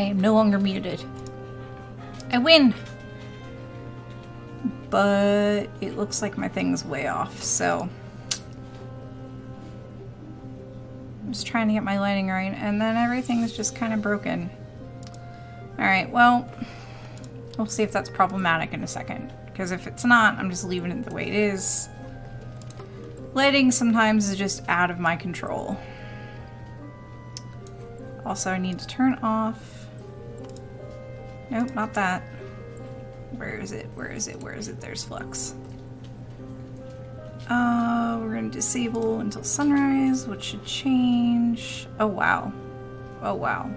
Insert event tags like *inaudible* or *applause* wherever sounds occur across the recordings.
I am no longer muted. I win! But it looks like my thing's way off, so... I'm just trying to get my lighting right, and then everything's just kind of broken. Alright, well, we'll see if that's problematic in a second. Because if it's not, I'm just leaving it the way it is. Lighting sometimes is just out of my control. Also, I need to turn off... Nope, not that. Where is it? Where is it? Where is it? There's f.lux. Uh, we're gonna disable until sunrise, which should change. Oh, wow. Oh, wow.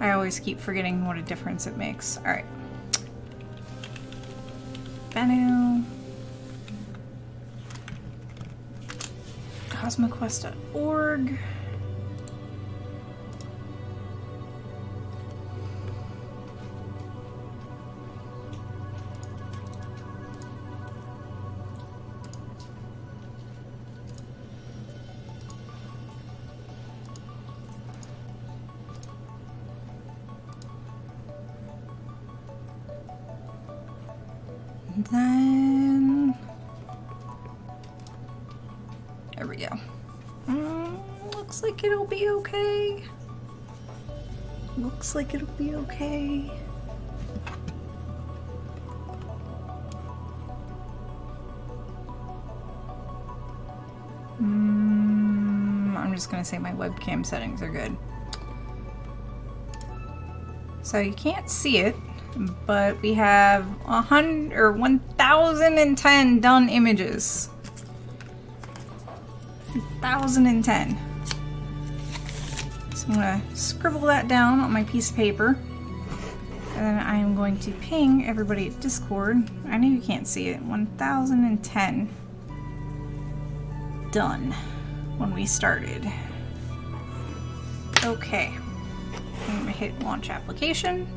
I always keep forgetting what a difference it makes. Alright. Bennu. CosmoQuest.org. okay. Mm, I'm just gonna say my webcam settings are good. So you can't see it, but we have a hundred or 1010 done images. 1010. So I'm gonna scribble that down on my piece of paper. And then I am going to ping everybody at Discord. I know you can't see it. 1010 done when we started. Okay. I'm gonna hit launch application.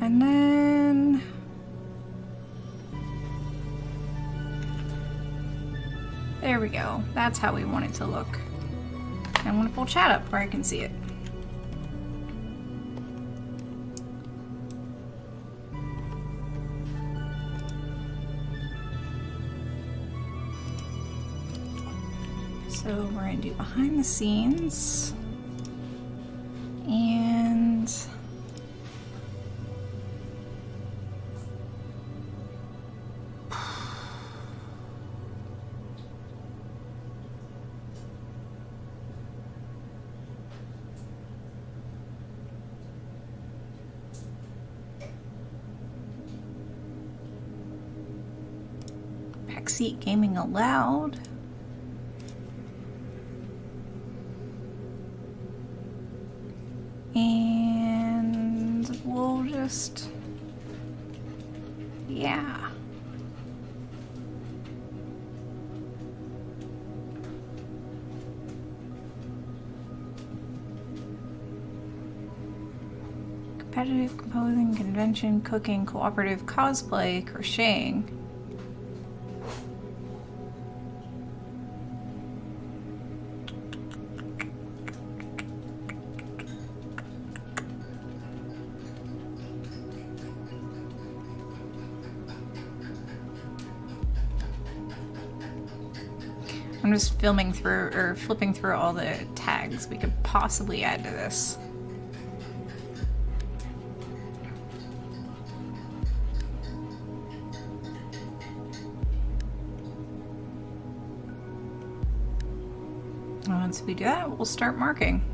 And then... There we go. That's how we want it to look. I'm gonna pull chat up where I can see it. So we're gonna do behind the scenes. And *sighs* backseat gaming allowed. Convention, cooking, cooperative cosplay, crocheting. I'm just filming through or flipping through all the tags we could possibly add to this. Once we do that, we'll start marking.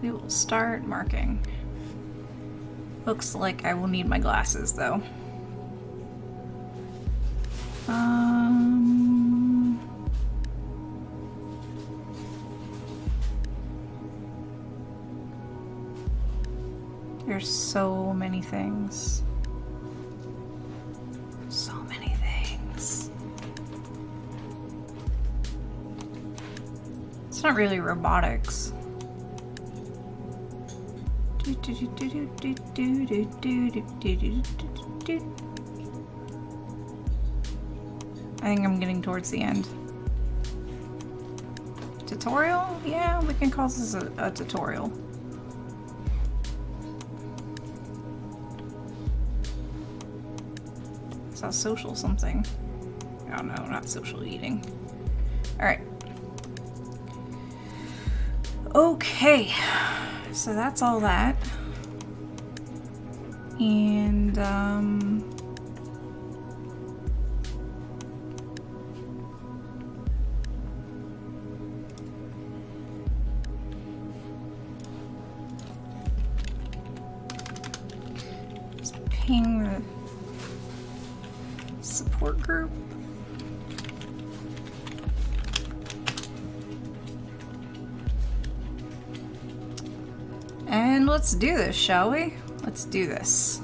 We will start marking. Looks like I will need my glasses though. Do, robotics. I think I'm getting towards the end. Tutorial? Yeah, we can call this a, a tutorial. It's not social something. Oh no, not social eating. Alright. Okay, so that's all that. And, um... do this, shall we? Let's do this.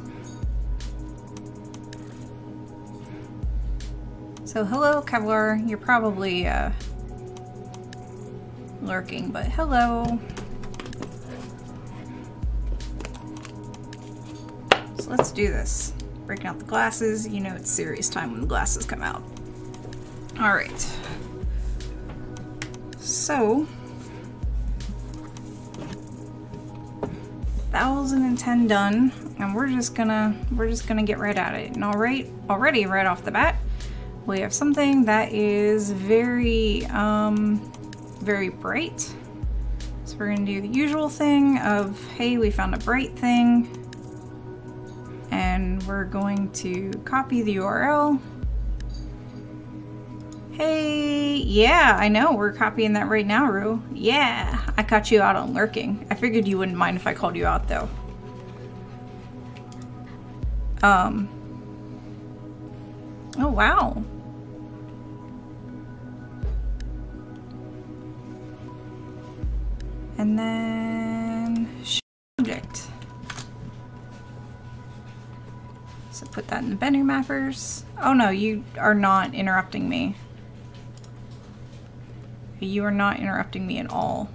So hello, Kevlar. You're probably uh, lurking, but hello. So let's do this. Breaking out the glasses. You know it's serious time when the glasses come out. All right. So, 1010 done and we're just gonna we're just gonna get right at it and all right already right off the bat we have something that is very um very bright so we're gonna do the usual thing of hey we found a bright thing and we're going to copy the URL Hey, yeah, I know. We're copying that right now, Rue. Yeah, I caught you out on lurking. I figured you wouldn't mind if I called you out, though. Um. Oh, wow. And then subject. So put that in the Bennu mappers. Oh no, you are not interrupting me. You are not interrupting me at all.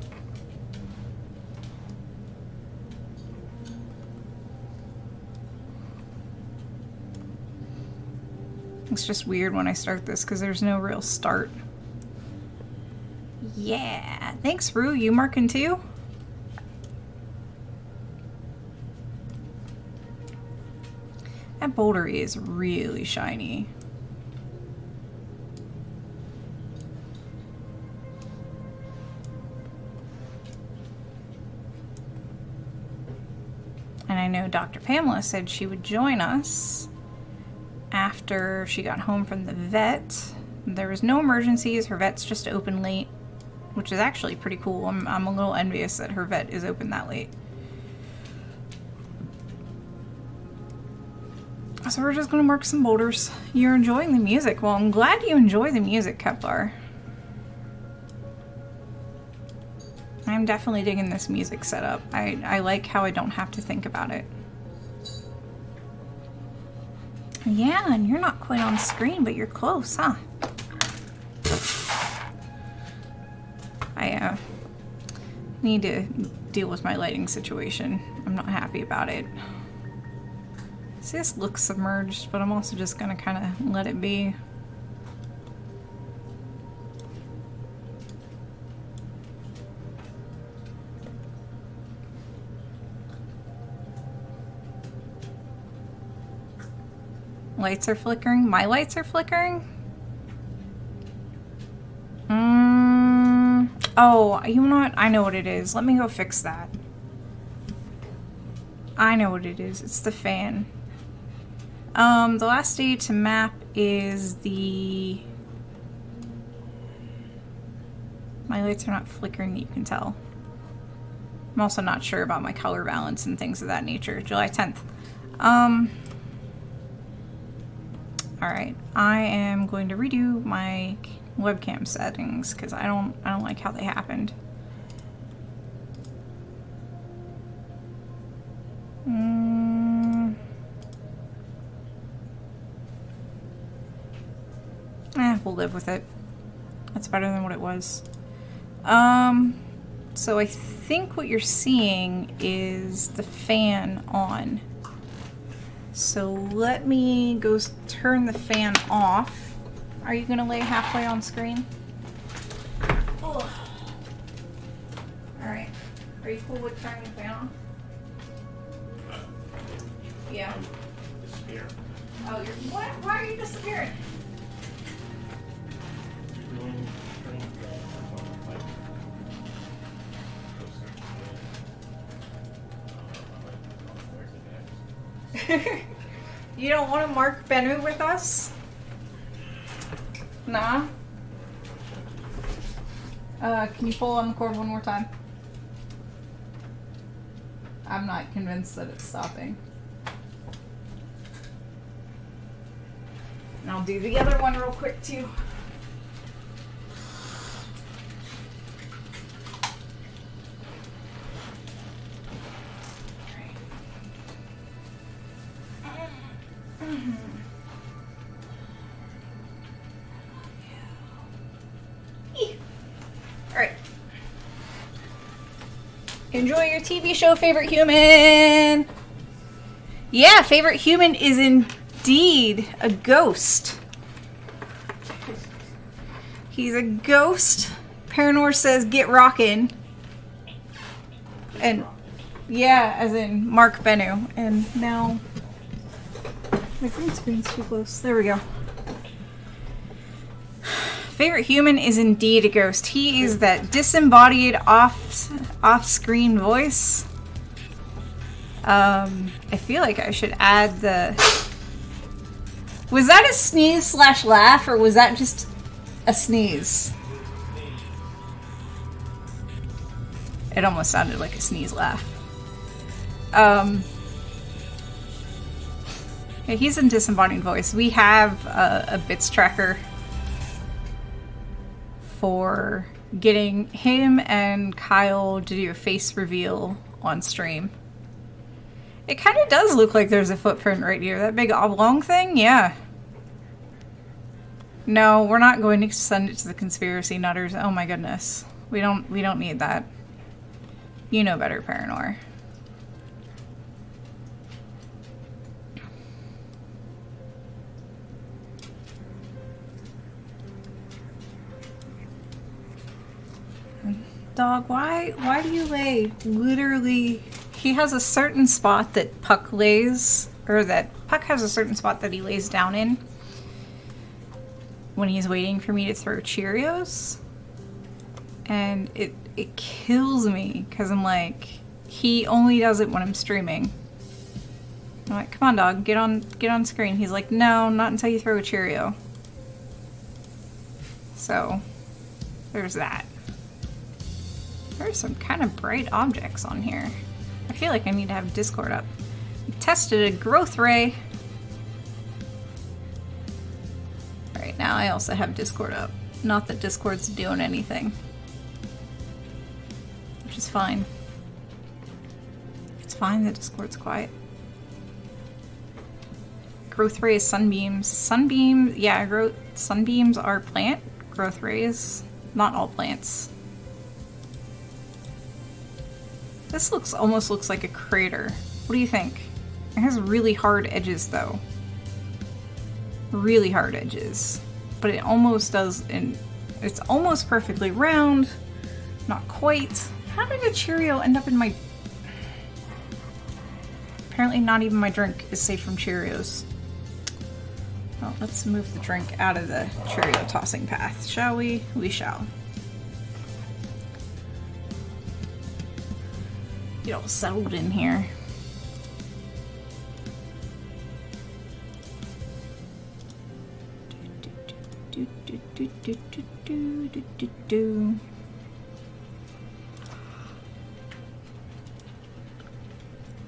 It's just weird when I start this because there's no real start. Yeah, thanks Rue. You marking too? That boulder is really shiny. And I know Dr. Pamela said she would join us after she got home from the vet. There was no emergencies. Her vet's just open late, which is actually pretty cool. I'm, I'm a little envious that her vet is open that late. So we're just gonna mark some boulders. You're enjoying the music. Well, I'm glad you enjoy the music, Kepler. I'm definitely digging this music setup. I, I like how I don't have to think about it. Yeah, and you're not quite on screen, but you're close, huh? I uh, need to deal with my lighting situation. I'm not happy about it. See, this looks submerged, but I'm also just gonna kind of let it be. Lights are flickering. My lights are flickering? Mm, oh, you know what? I know what it is. Let me go fix that. I know what it is. It's the fan. Um, the last day to map is the... My lights are not flickering, you can tell. I'm also not sure about my color balance and things of that nature. July 10th. Um... Alright, I am going to redo my webcam settings because I don't I don't like how they happened. Mm. Eh, we'll live with it. That's better than what it was. Um, so I think what you're seeing is the fan on. So let me go turn the fan off. Are you gonna lay halfway on screen? Oh. All right. Are you cool with turning the fan off? Yeah. Disappear. Oh, you're what? Why are you disappearing? *laughs* you don't want to mark Bennu with us? Nah. Uh, can you pull on the cord one more time? I'm not convinced that it's stopping. And I'll do the other one real quick too. Enjoy your TV show, favorite human. Yeah, favorite human is indeed a ghost. He's a ghost. Paranor says, get rockin'. And yeah, as in Mark Bennu. And now my green screen's too close. There we go. *sighs* Favorite human is indeed a ghost. He is that disembodied off off-screen voice. Um, I feel like I should add the. Was that a sneeze slash laugh, or was that just a sneeze? It almost sounded like a sneeze laugh. Um. Yeah, he's in disembodied voice. We have a, a bits tracker for getting him and Kyle to do a face reveal on stream. It kind of does look like there's a footprint right here. That big oblong thing? Yeah. No, we're not going to send it to the conspiracy nutters. Oh my goodness. We don't we don't need that. You know better, Paranor. Dog, why why do you lay literally he has a certain spot that Puck lays or that Puck has a certain spot that he lays down in when he's waiting for me to throw Cheerios. And it it kills me because I'm like he only does it when I'm streaming. I'm like, come on dog, get on get on screen. He's like, no, not until you throw a Cheerio. So there's that. There's some kind of bright objects on here. I feel like I need to have Discord up. We tested a growth ray. Alright, now I also have Discord up. Not that Discord's doing anything. Which is fine. It's fine that Discord's quiet. Growth rays, sunbeams. Sunbeams, yeah, growth, sunbeams are plant growth rays. Not all plants. This looks almost looks like a crater. What do you think? It has really hard edges though. Really hard edges. But it almost does and it's almost perfectly round. Not quite. How did a Cheerio end up in my Apparently not even my drink is safe from Cheerios. Well, let's move the drink out of the Cheerio tossing path, shall we? We shall. Get all settled in here.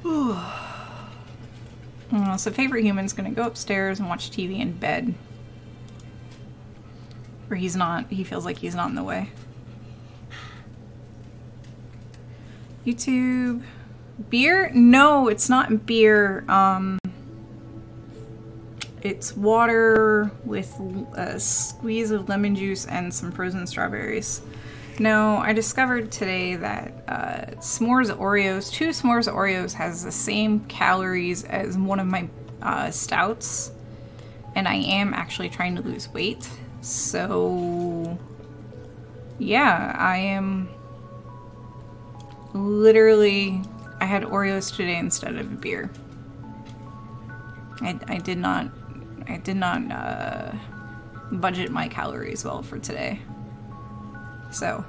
Oh, *sighs* so favorite human's gonna go upstairs and watch TV in bed. Where he's not, he feels like he's not in the way. YouTube. Beer? No, it's not beer. Um, it's water with a squeeze of lemon juice and some frozen strawberries. No, I discovered today that uh, s'mores Oreos, two s'mores Oreos has the same calories as one of my uh, stouts. And I am actually trying to lose weight. So, yeah, I am literally, I had Oreos today instead of a beer. I, I did not, I did not uh, budget my calories well for today. So,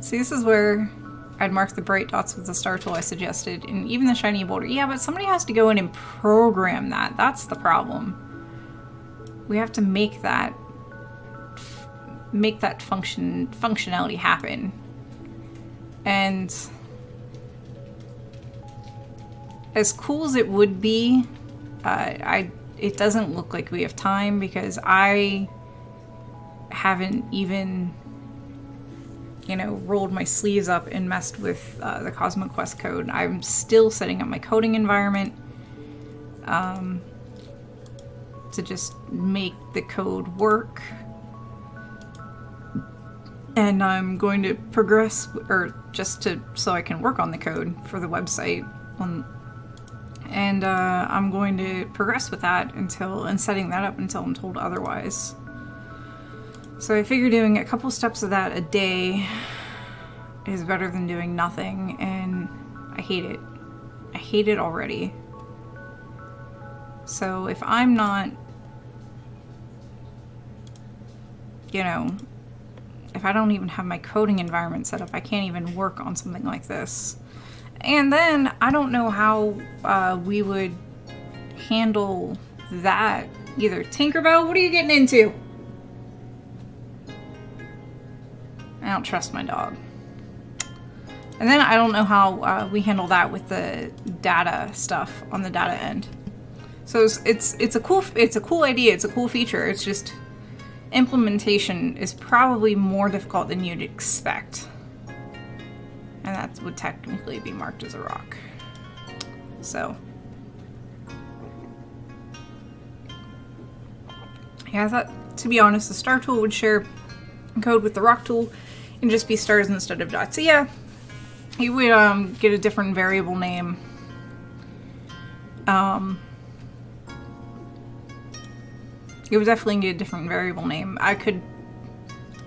see, this is where I'd mark the bright dots with the star tool I suggested, and even the shiny boulder. Yeah, but somebody has to go in and program that. That's the problem. We have to make that make that function functionality happen. And as cool as it would be, uh, I it doesn't look like we have time because I haven't even you know rolled my sleeves up and messed with uh, the CosmoQuest code. I'm still setting up my coding environment um, to just make the code work and I'm going to progress, or just to so I can work on the code for the website. On, and uh, I'm going to progress with that until and setting that up until I'm told otherwise. So I figure doing a couple steps of that a day is better than doing nothing, and I hate it. I hate it already. So if I'm not, you know, if I don't even have my coding environment set up, I can't even work on something like this. And then I don't know how uh, we would handle that either. Tinkerbell, what are you getting into? I don't trust my dog. And then I don't know how uh, we handle that with the data stuff on the data end. So it's, it's it's a cool it's a cool idea. It's a cool feature. It's just implementation is probably more difficult than you'd expect. And that would technically be marked as a rock. So. Yeah, I thought, to be honest, the star tool would share code with the rock tool and just be stars instead of dots. So yeah, you would um, get a different variable name. Um, it would definitely need a different variable name. I could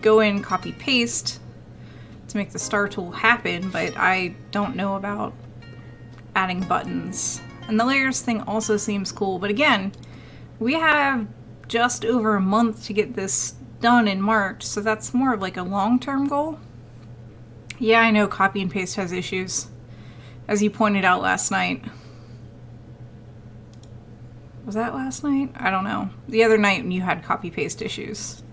go in copy paste to make the star tool happen, but I don't know about adding buttons. And the layers thing also seems cool, but again, we have just over a month to get this done in March, so that's more of like a long-term goal. Yeah, I know copy and paste has issues, as you pointed out last night. Was that last night? I don't know. The other night when you had copy paste issues.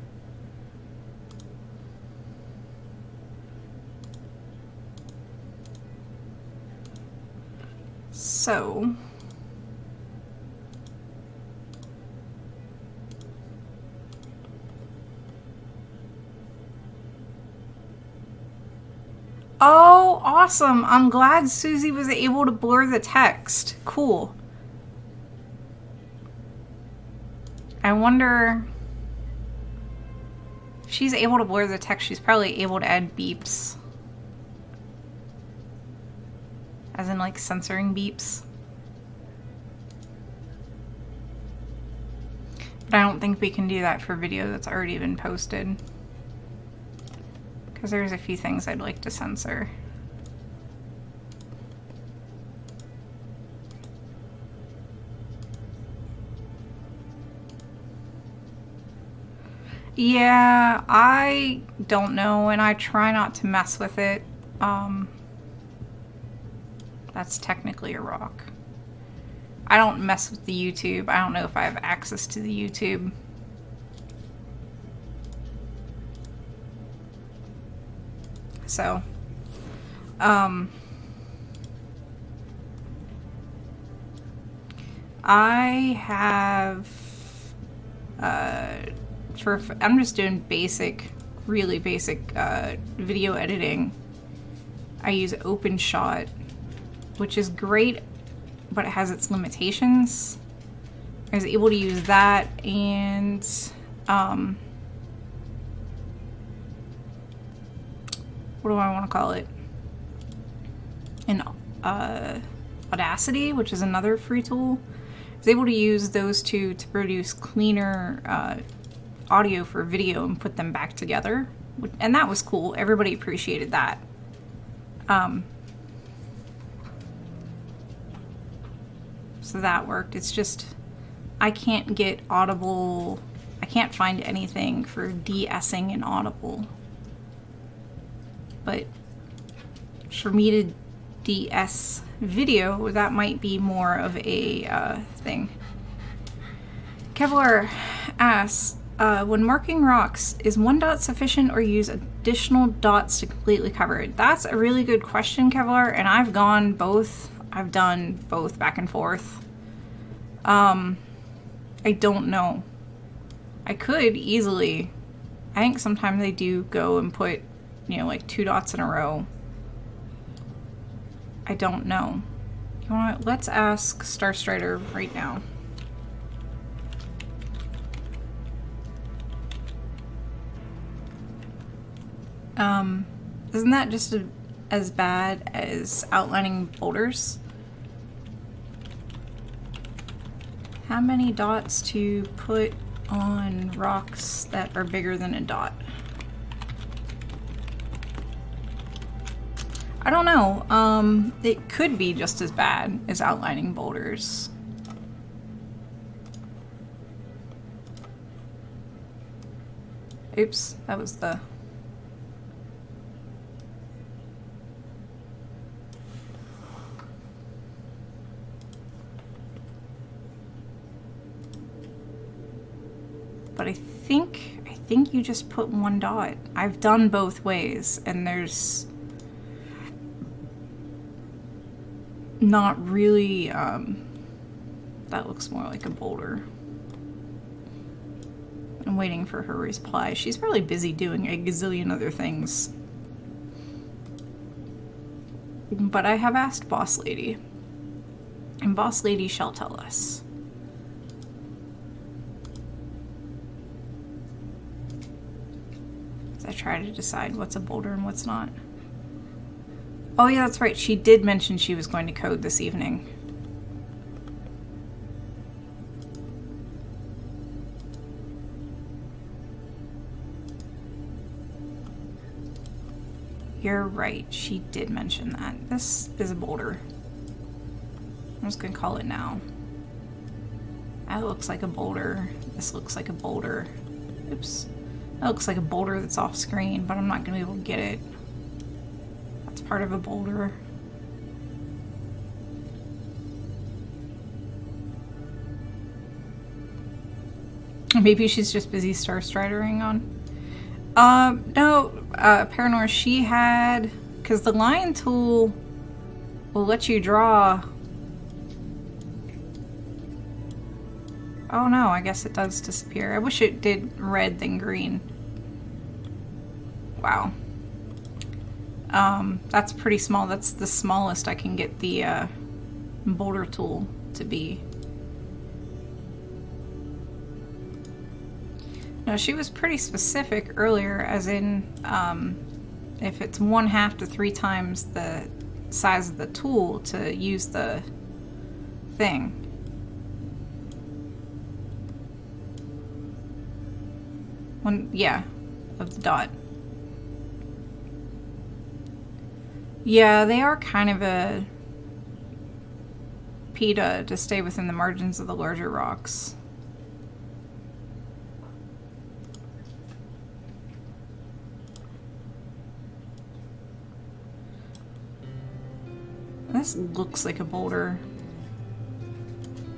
So... Oh, awesome. I'm glad Susie was able to blur the text. Cool. I wonder if she's able to blur the text, she's probably able to add beeps. As in like censoring beeps. But I don't think we can do that for video that's already been posted. Because there's a few things I'd like to censor. Yeah, I don't know, and I try not to mess with it. Um, that's technically a rock. I don't mess with the YouTube. I don't know if I have access to the YouTube. So, um, I have, uh, for I'm just doing basic, really basic uh, video editing. I use OpenShot, which is great, but it has its limitations. I was able to use that and um, what do I want to call it? An uh, Audacity, which is another free tool. I was able to use those two to produce cleaner uh, audio for video and put them back together. And that was cool. Everybody appreciated that. Um, so that worked. It's just I can't get Audible. I can't find anything for de-essing in Audible. But for me to de-ess video, that might be more of a uh, thing. Kevlar asks, uh, when marking rocks, is one dot sufficient or use additional dots to completely cover it? That's a really good question, Kevlar, and I've gone both. I've done both back and forth. Um, I don't know. I could easily. I think sometimes they do go and put, you know, like two dots in a row. I don't know. You want let's ask Starstrider right now. Um, isn't that just a, as bad as outlining boulders? How many dots to put on rocks that are bigger than a dot? I don't know. Um, it could be just as bad as outlining boulders. Oops, that was the... But I think, I think you just put one dot. I've done both ways and there's not really, um, that looks more like a boulder. I'm waiting for her reply. She's probably busy doing a gazillion other things. But I have asked Boss Lady. And Boss Lady shall tell us. I try to decide what's a boulder and what's not. Oh yeah, that's right. She did mention she was going to code this evening. You're right. She did mention that. This is a boulder. I'm just gonna call it now. That looks like a boulder. This looks like a boulder. Oops. That looks like a boulder that's off screen, but I'm not gonna be able to get it. That's part of a boulder. Maybe she's just busy Star Stridering on. Um, no, uh, Paranor, she had, because the line tool will let you draw. Oh no, I guess it does disappear. I wish it did red than green. Wow. Um, that's pretty small. That's the smallest I can get the uh, boulder tool to be. No, she was pretty specific earlier, as in um, if it's one half to three times the size of the tool to use the thing. One, yeah, of the dot. Yeah, they are kind of a PETA to stay within the margins of the larger rocks. This looks like a boulder.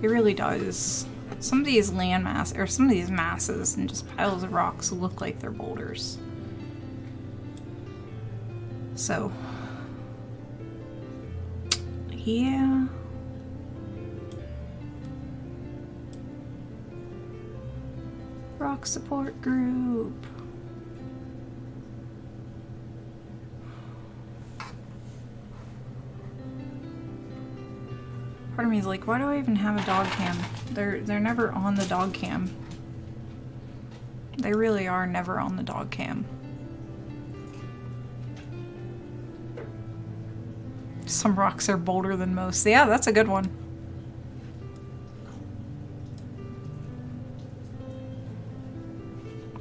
It really does. Some of these landmass, or some of these masses and just piles of rocks look like they're boulders. So, yeah. Rock support group. Part of me is like, why do I even have a dog cam? They're they're never on the dog cam. They really are never on the dog cam. Some rocks are bolder than most. Yeah, that's a good one.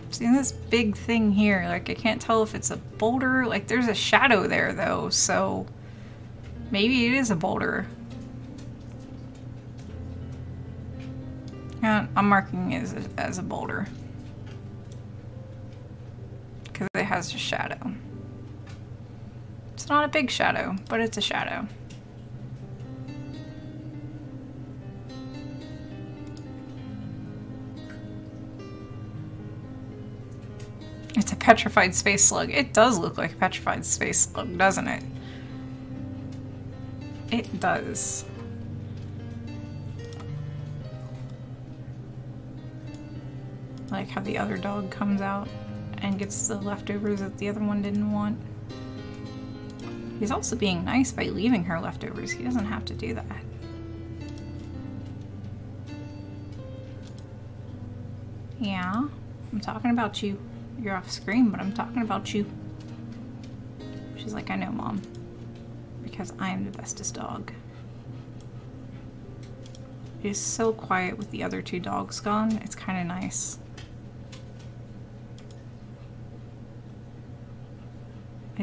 See this big thing here, like I can't tell if it's a boulder. Like there's a shadow there though, so maybe it is a boulder. Yeah, I'm marking it as a, as a boulder. Because it has a shadow. It's not a big shadow, but it's a shadow. It's a petrified space slug. It does look like a petrified space slug, doesn't it? It does. Like how the other dog comes out and gets the leftovers that the other one didn't want. He's also being nice by leaving her leftovers. He doesn't have to do that. Yeah, I'm talking about you. You're off screen, but I'm talking about you. She's like, I know, Mom. Because I am the bestest dog. It is so quiet with the other two dogs gone. It's kind of nice.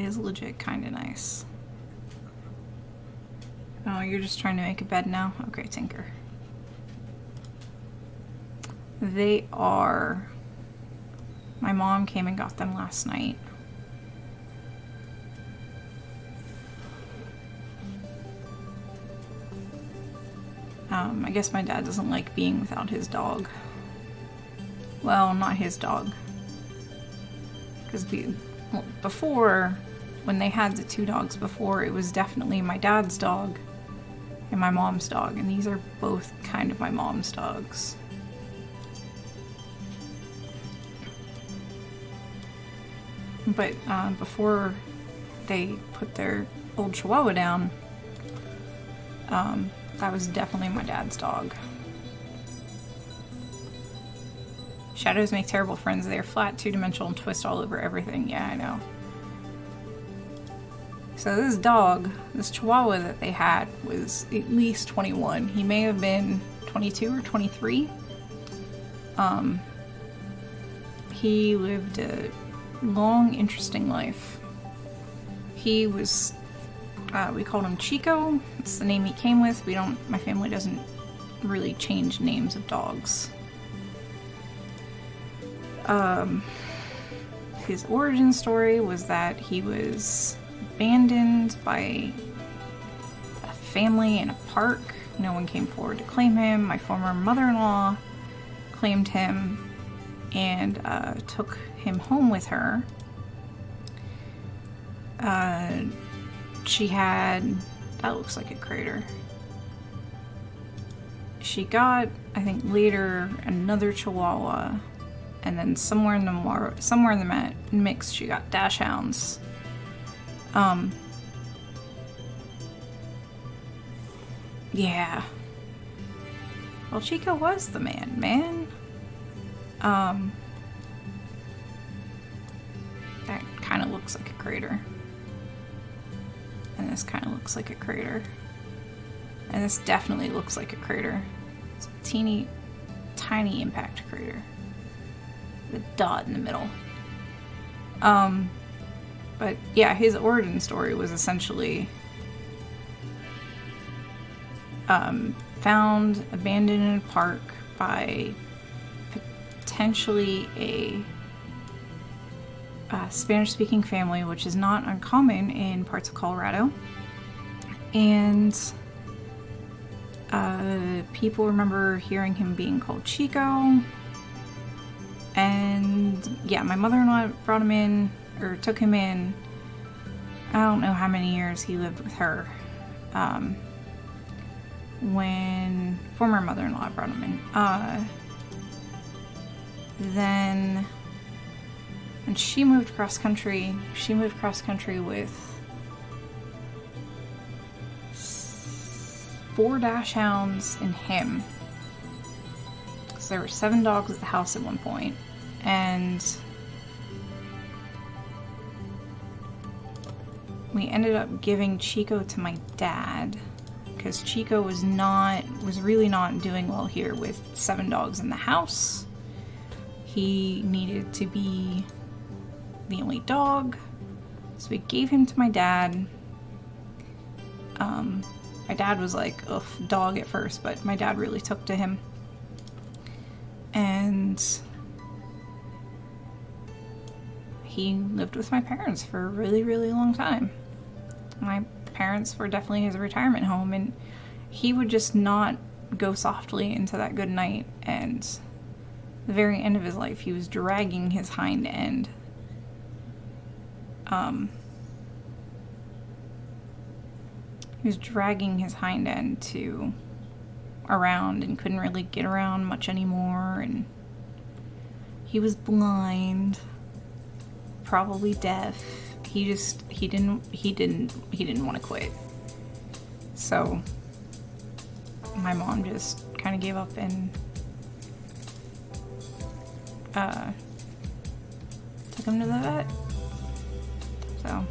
Is legit kind of nice. Oh, you're just trying to make a bed now? Okay, Tinker. They are... My mom came and got them last night. Um, I guess my dad doesn't like being without his dog. Well, not his dog. Because well, before, when they had the two dogs before, it was definitely my dad's dog and my mom's dog, and these are both kind of my mom's dogs. But uh, before they put their old Chihuahua down, um, that was definitely my dad's dog. Shadows make terrible friends. They are flat, two-dimensional, and twist all over everything. Yeah, I know. So this dog, this Chihuahua that they had, was at least 21. He may have been 22 or 23. Um, he lived a long, interesting life. He was, uh, we called him Chico. It's the name he came with. We don't, my family doesn't really change names of dogs. Um, his origin story was that he was abandoned by a family in a park. No one came forward to claim him. My former mother-in-law claimed him and uh, took him home with her. Uh, she had, that looks like a crater. She got, I think later, another Chihuahua, and then somewhere in the somewhere in the mix, she got Dachshunds. Um, yeah. Well, Chico was the man, man. Um, that kind of looks like a crater. And this kind of looks like a crater. And this definitely looks like a crater. It's a teeny, tiny impact crater. The dot in the middle. Um, but yeah, his origin story was essentially um, found abandoned in a park by potentially a Spanish speaking family, which is not uncommon in parts of Colorado. And uh, people remember hearing him being called Chico. And yeah, my mother in law brought him in, or took him in. I don't know how many years he lived with her. Um, when former mother in law brought him in. Uh, then when she moved cross country, she moved cross country with four dash hounds and him. So there were seven dogs at the house at one point, and we ended up giving Chico to my dad because Chico was not was really not doing well here with seven dogs in the house he needed to be the only dog. So we gave him to my dad. Um, my dad was like, ugh, dog at first, but my dad really took to him. And he lived with my parents for a really, really long time. My parents were definitely his retirement home, and he would just not go softly into that good night. And the very end of his life, he was dragging his hind end. Um, he was dragging his hind end to around and couldn't really get around much anymore and he was blind probably deaf he just he didn't he didn't he didn't want to quit so my mom just kind of gave up and uh, took him to the vet so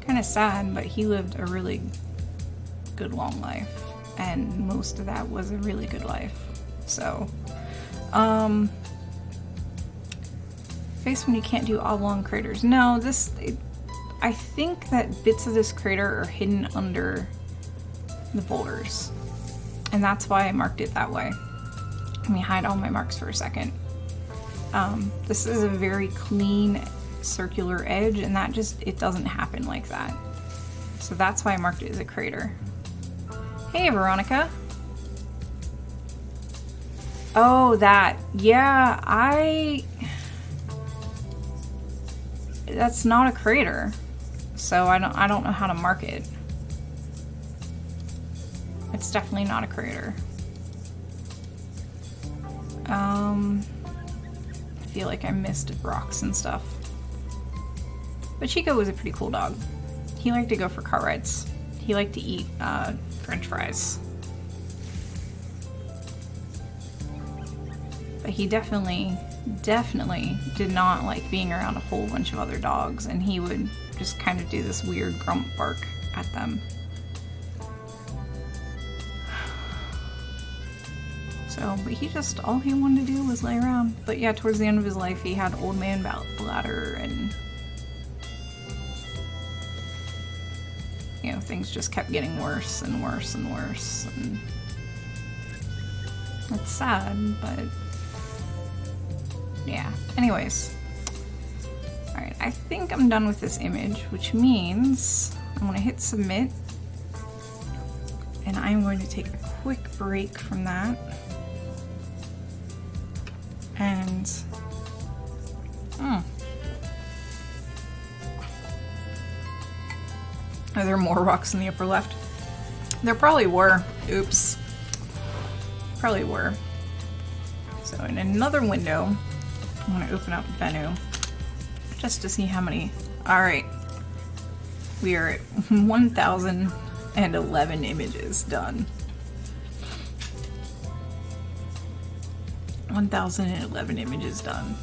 kind of sad but he lived a really good long life and most of that was a really good life. So, um, face when you can't do oblong craters. No, this, I think that bits of this crater are hidden under the boulders, and that's why I marked it that way. Let me hide all my marks for a second. Um, this is a very clean circular edge, and that just, it doesn't happen like that. So that's why I marked it as a crater. Hey, Veronica. Oh, that. Yeah, I... That's not a crater. So I don't, I don't know how to mark it. It's definitely not a crater. Um, I feel like I missed rocks and stuff. But Chico was a pretty cool dog. He liked to go for car rides. He liked to eat uh, french fries. But he definitely, definitely did not like being around a whole bunch of other dogs, and he would just kind of do this weird grump bark at them. *sighs* So, but he just, all he wanted to do was lay around. But yeah, towards the end of his life, he had old man bladder and you know, things just kept getting worse and worse and worse. And it's sad, but yeah. Anyways, all right, I think I'm done with this image, which means I'm gonna hit submit and I'm going to take a quick break from that. And, hmm. Are there more rocks in the upper left? There probably were. Oops. Probably were. So in another window, I'm gonna open up Bennu just to see how many. All right, we are at *laughs* 1,011 images done. 1,011 images done.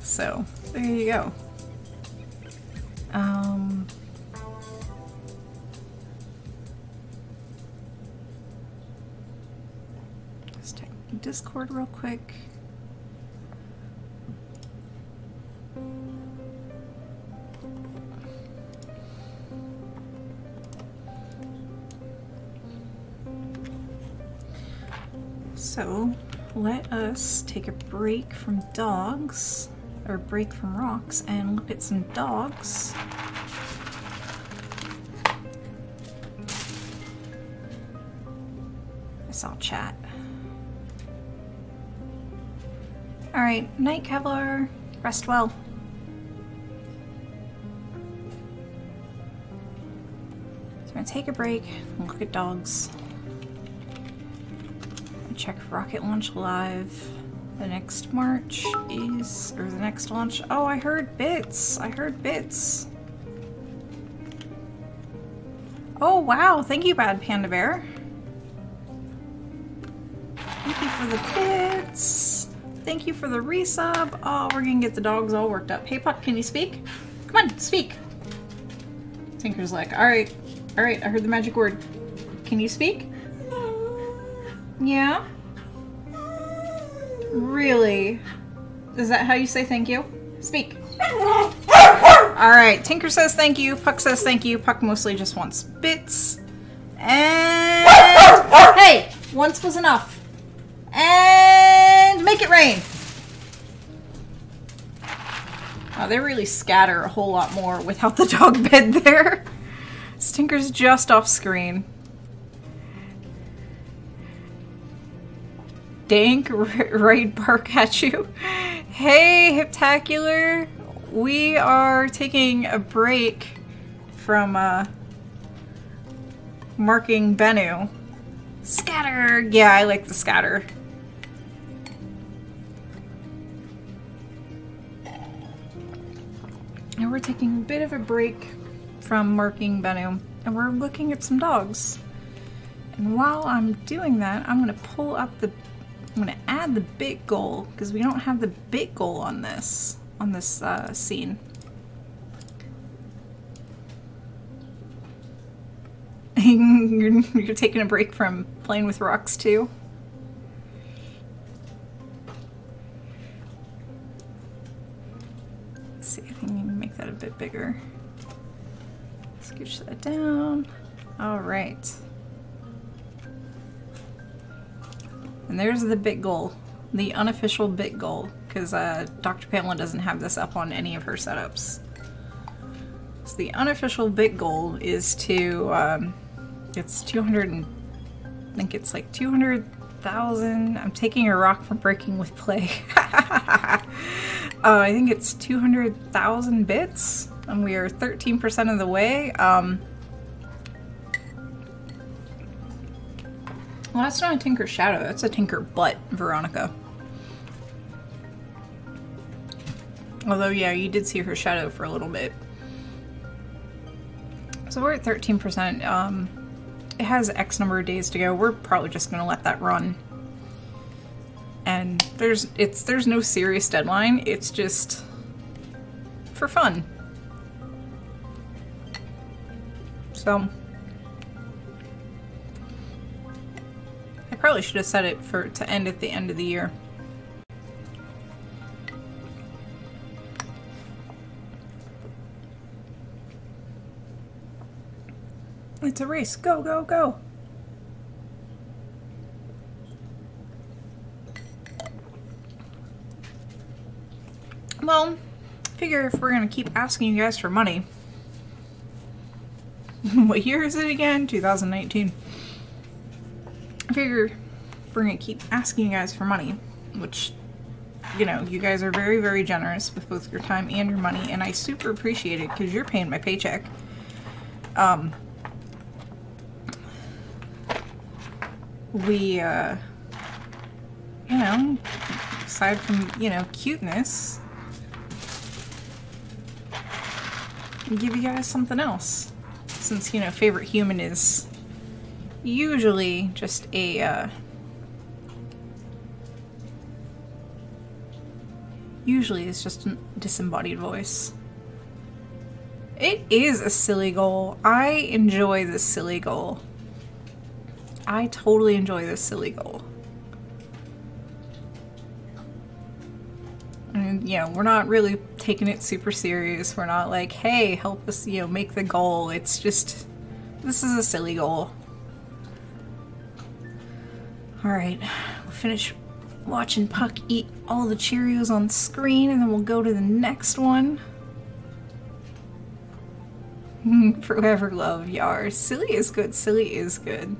So there you go. Um, Discord real quick. Us take a break from dogs or break from rocks and look at some dogs. I saw chat. Alright, night Kevlar. Rest well. So I'm gonna take a break and look at dogs. Check Rocket Launch Live. The next march is, or the next launch. Oh, I heard bits. I heard bits. Oh, wow. Thank you, Bad Panda Bear. Thank you for the bits. Thank you for the resub. Oh, we're gonna get the dogs all worked up. Hey, Puck, can you speak? Come on, speak. Tinker's like, all right, all right, I heard the magic word. Can you speak? Yeah? Really? Is that how you say thank you? Speak. Alright, Tinker says thank you, Puck says thank you, Puck mostly just wants bits. And hey, once was enough. And make it rain. Oh, they really scatter a whole lot more without the dog *laughs* bed there. Stinker's just off screen. Dank *laughs* raid bark at you. Hey, Heptacular. We are taking a break from uh, marking Bennu. Scatter! Yeah, I like the scatter. And we're taking a bit of a break from marking Bennu, and we're looking at some dogs. And while I'm doing that, I'm to pull up the... I'm to add the bit goal, because we don't have the bit goal on this, on this uh, scene. *laughs* you're, you're taking a break from playing with rocks too? Let's see, I think we can make that a bit bigger. Scooch that down. All right. And there's the bit goal, the unofficial bit goal, because uh, Dr. Pamela doesn't have this up on any of her setups. So the unofficial bit goal is to um, it's 200 and I think it's like 200,000. I'm taking a rock from breaking with play. *laughs* uh, I think it's 200,000 bits and we are 13% of the way. Um, well, that's not a Tinker Shadow, that's a Tinker Butt, Veronica. Although, yeah, you did see her shadow for a little bit. So we're at 13%. Um, it has X number of days to go. We're probably just going to let that run. And there's it's there's no serious deadline. It's just for fun. So probably should have set it for to end at the end of the year. It's a race. Go, go, go. Well, figure if we're going to keep asking you guys for money. *laughs* what year is it again? 2019. I figure we're to keep asking you guys for money, which, you know, you guys are very, very generous with both your time and your money, and I super appreciate it because you're paying my paycheck. Um, we, uh, you know, aside from, you know, cuteness, give you guys something else. Since, you know, favorite human is usually just a, uh, usually it's just a disembodied voice. It is a silly goal. I enjoy this silly goal. I totally enjoy this silly goal. And, you know, we're not really taking it super serious. We're not like, hey, help us, you know, make the goal. It's just, this is a silly goal. Alright, we'll finish watching Puck eat all the Cheerios on screen and then we'll go to the next one. *laughs* Forever love Yar. Silly is good. Silly is good.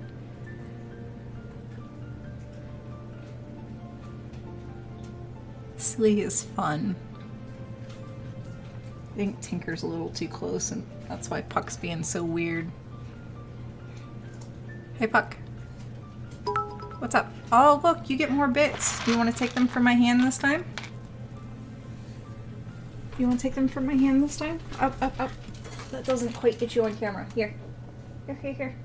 Silly is fun. I think Tinker's a little too close and that's why Puck's being so weird. Hey Puck. What's up? Oh look, you get more bits. Do you want to take them from my hand this time? You want to take them from my hand this time? Up, up, up. That doesn't quite get you on camera. Here. Here, here, here.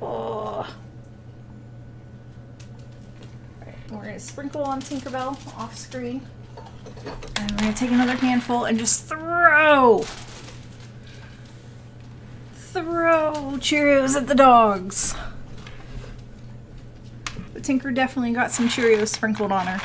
Oh. We're going to sprinkle on Tinkerbell off screen. And we're going to take another handful and just throw. Throw Cheerios at the dogs. Tinker definitely got some Cheerios sprinkled on her.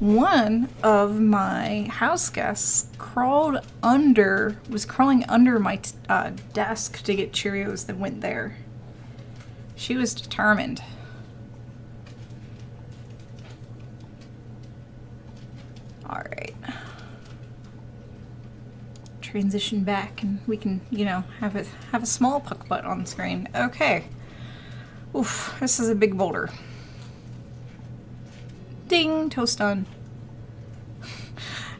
One of my house guests crawled under, was crawling under my uh, desk to get Cheerios that went there. She was determined. All right. Transition back and we can, you know, have a have a small puck butt on screen. Okay. Oof, this is a big boulder. Ding, toast on. *laughs*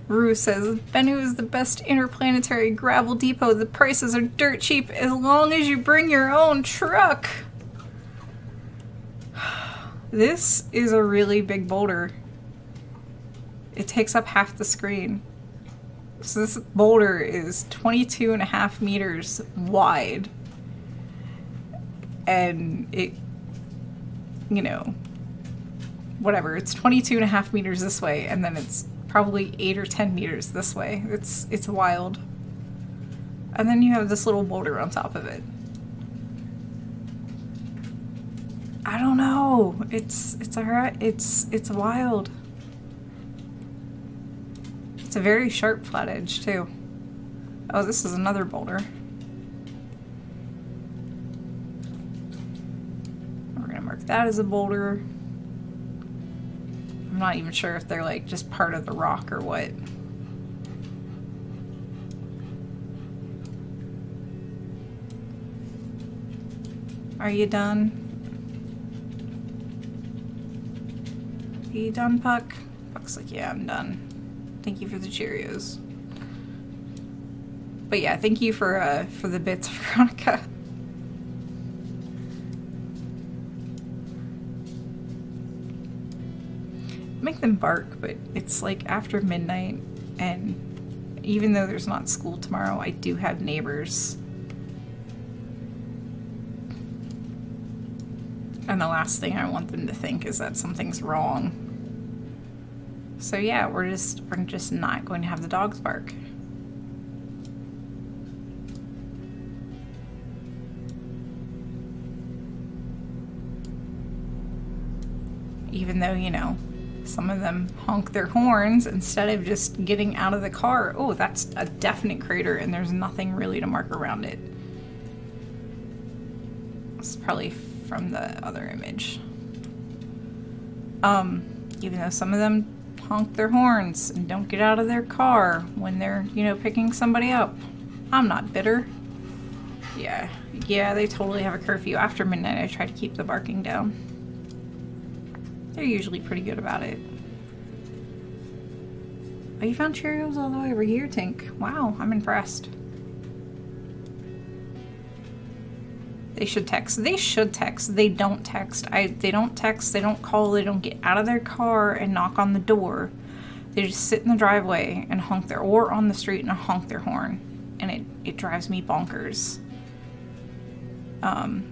Rue says, Bennu is the best interplanetary gravel depot. The prices are dirt cheap as long as you bring your own truck. *sighs* This is a really big boulder. It takes up half the screen. So this boulder is 22 and a half meters wide. And it, you know, whatever, it's 22 and a half meters this way, and then it's probably 8 or 10 meters this way. It's, it's wild. And then you have this little boulder on top of it. I don't know. It's it's alright. It's it's wild. It's a very sharp flat edge too. Oh, this is another boulder. We're gonna mark that as a boulder. I'm not even sure if they're like just part of the rock or what. Are you done? Are you done, Puck? Puck's like, yeah, I'm done. Thank you for the Cheerios. But yeah, thank you for uh, for the bits, *laughs* Veronica. Make them bark, but it's like after midnight, and even though there's not school tomorrow, I do have neighbors. And the last thing I want them to think is that something's wrong. So yeah, we're just we're just not going to have the dogs bark. Even though, you know, some of them honk their horns instead of just getting out of the car. Oh, that's a definite crater and there's nothing really to mark around it. It's probably from the other image. Um, even though some of them honk their horns and don't get out of their car when they're, you know, picking somebody up. I'm not bitter. Yeah, yeah, they totally have a curfew. After midnight, I try to keep the barking down. They're usually pretty good about it. Oh, you found Cheerios all the way over here, Tink. Wow, I'm impressed. They should text. They should text. They don't text. I they don't text, they don't call, they don't get out of their car and knock on the door. They just sit in the driveway and honk their or on the street and honk their horn. And it, it drives me bonkers. Um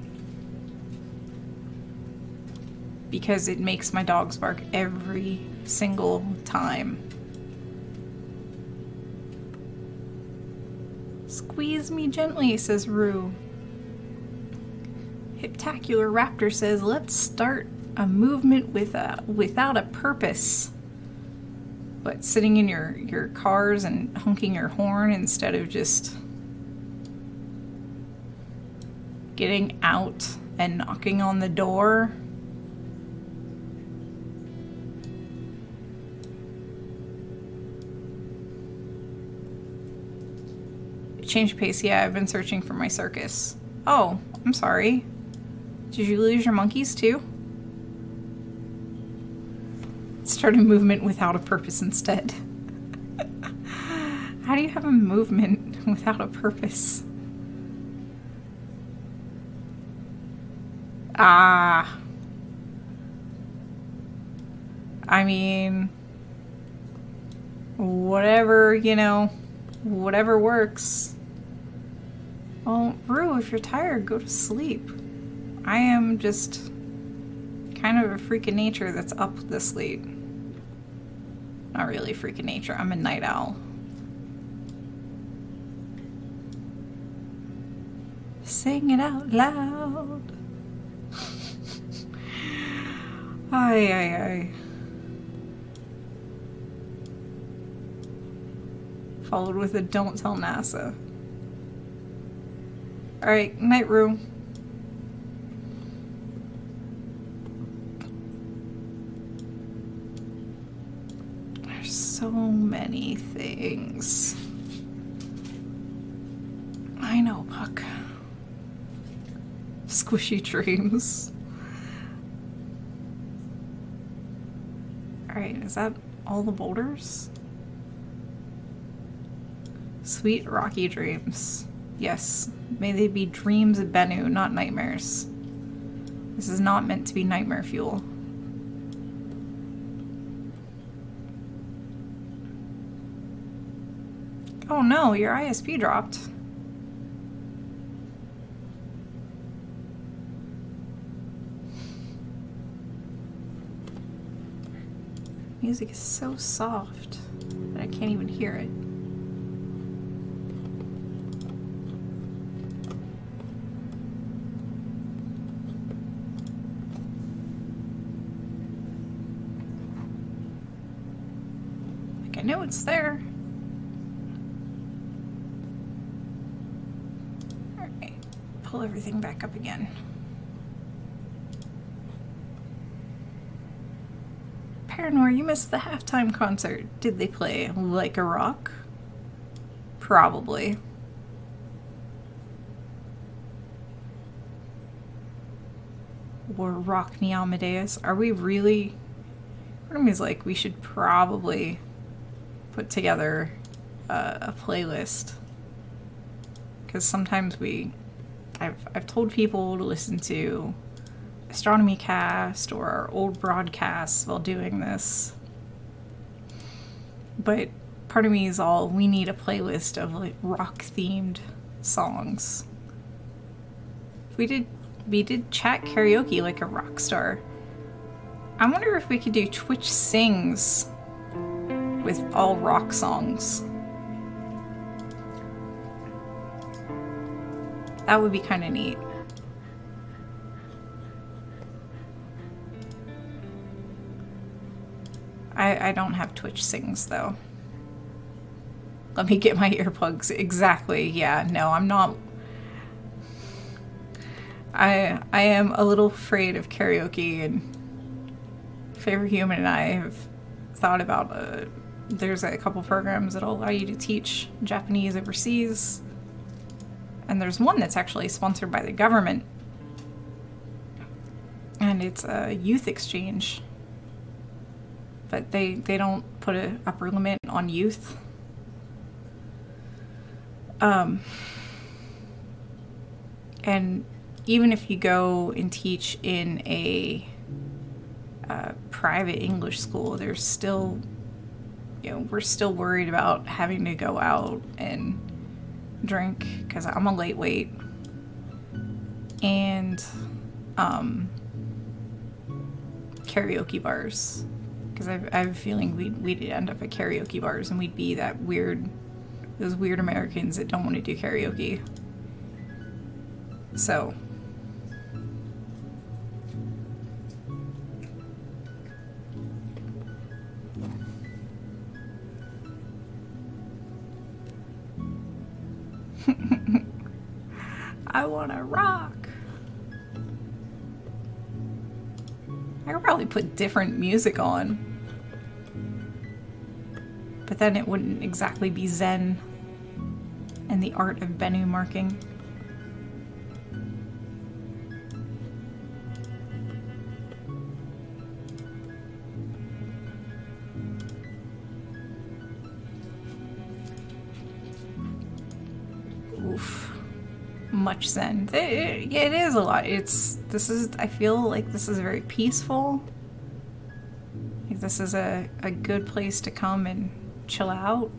because it makes my dogs bark every single time. Squeeze me gently, says Rue. Hiptacular Raptor says, let's start a movement with a, without a purpose. But sitting in your, your cars and honking your horn instead of just getting out and knocking on the door. Change pace, yeah, I've been searching for my circus. Oh, I'm sorry. Did you lose your monkeys too? Start a movement without a purpose instead. *laughs* How do you have a movement without a purpose? Ah. I mean, whatever, you know, whatever works. Well, Rue, if you're tired, go to sleep. I am just kind of a freak of nature that's up this late. Not really a freak of nature, I'm a night owl. Sing it out loud. *laughs* Ay, ay, ay. Followed with a don't tell NASA. Alright, night room. There's so many things. I know, Puck. Squishy dreams. Alright, is that all the boulders? Sweet rocky dreams. Yes, may they be dreams of Bennu, not nightmares. This is not meant to be nightmare fuel. Oh no, your ISP dropped. Music is so soft that I can't even hear it. Like I know it's there. Alright, pull everything back up again. Paranor, you missed the halftime concert. Did they play Like a Rock? Probably. Or Rock Me Amadeus. Are we really... Part of me is like, we should probably put together uh, a playlist. Because sometimes we... I've, I've told people to listen to astronomy cast or old broadcasts while doing this. But part of me is all we need a playlist of like rock themed songs. We did we did chat karaoke like a rock star. I wonder if we could do Twitch sings with all rock songs. That would be kind of neat. I, I don't have Twitch sings though. Let me get my earplugs. Exactly. Yeah, no, I'm not. I I am a little afraid of karaoke and Favorite Human and I have thought about uh, there's a couple programs that'll allow you to teach Japanese overseas. And there's one that's actually sponsored by the government. And it's a youth exchange but they they don't put an upper limit on youth. Um, and even if you go and teach in a, a private English school, there's still, you know, we're still worried about having to go out and drink because I'm a lightweight. and um, karaoke bars because I, I, have a feeling we'd, we'd end up at karaoke bars and we'd be that weird, those weird Americans that don't want to do karaoke. So. I want to rock. I could probably put different music on but then it wouldn't exactly be Zen and the art of Bennu marking. Much Zen. It, it is a lot. It's, this is, I feel like this is very peaceful. Like this is a, a good place to come and chill out.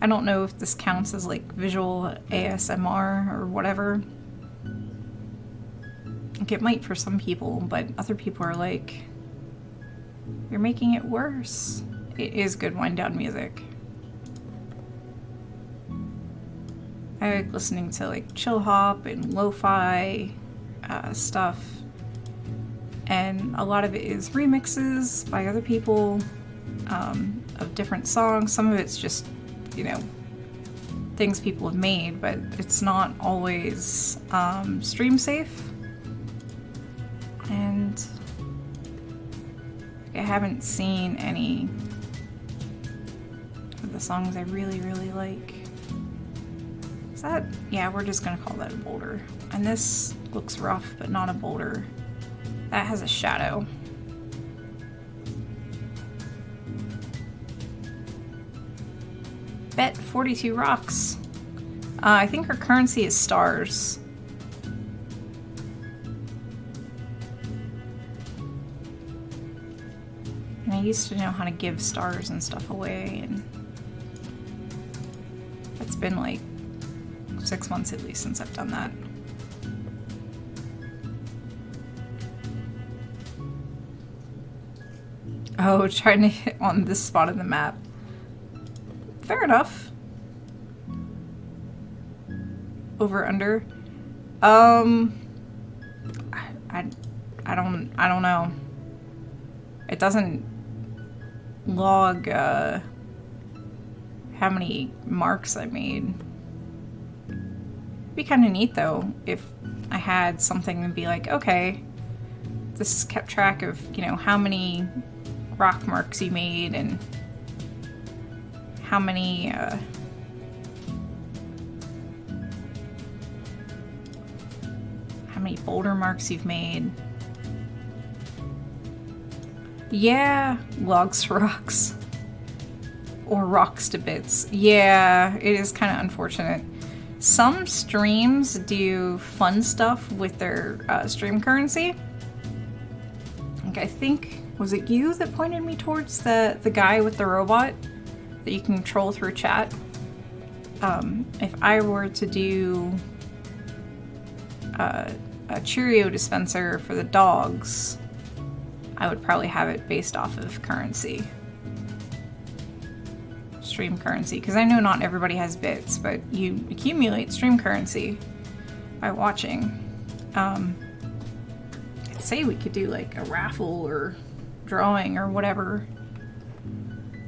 I don't know if this counts as like visual ASMR or whatever. Like it might for some people, but other people are like, you're making it worse. It is good wind down music. I like listening to like chill hop and lo-fi uh, stuff. And a lot of it is remixes by other people um, of different songs. Some of it's just, you know, things people have made, but it's not always um, stream safe. And I haven't seen any of the songs I really, really like. Is that? Yeah, we're just gonna call that a boulder. And this looks rough, but not a boulder. That has a shadow. Bet 42 rocks. Uh, I think her currency is stars. And I used to know how to give stars and stuff away, and it's been like six months at least since I've done that. Oh, *laughs* trying to hit on this spot in the map. Fair enough. Over under. Um I, I I don't I don't know. It doesn't log uh how many marks I made. Be kind of neat though if I had something to be like, okay, this is kept track of, you know, how many rock marks you made and how many uh, how many boulder marks you've made. Yeah, logs to *laughs* rocks. Or rocks to bits. Yeah, it is kind of unfortunate. Some streams do fun stuff with their uh, stream currency. Like I think, was it you that pointed me towards the, the guy with the robot that you can control through chat? Um, if I were to do uh, a Cheerio dispenser for the dogs, I would probably have it based off of currency. Stream currency, because I know not everybody has bits, but you accumulate stream currency by watching. Um, I'd say we could do like a raffle or drawing or whatever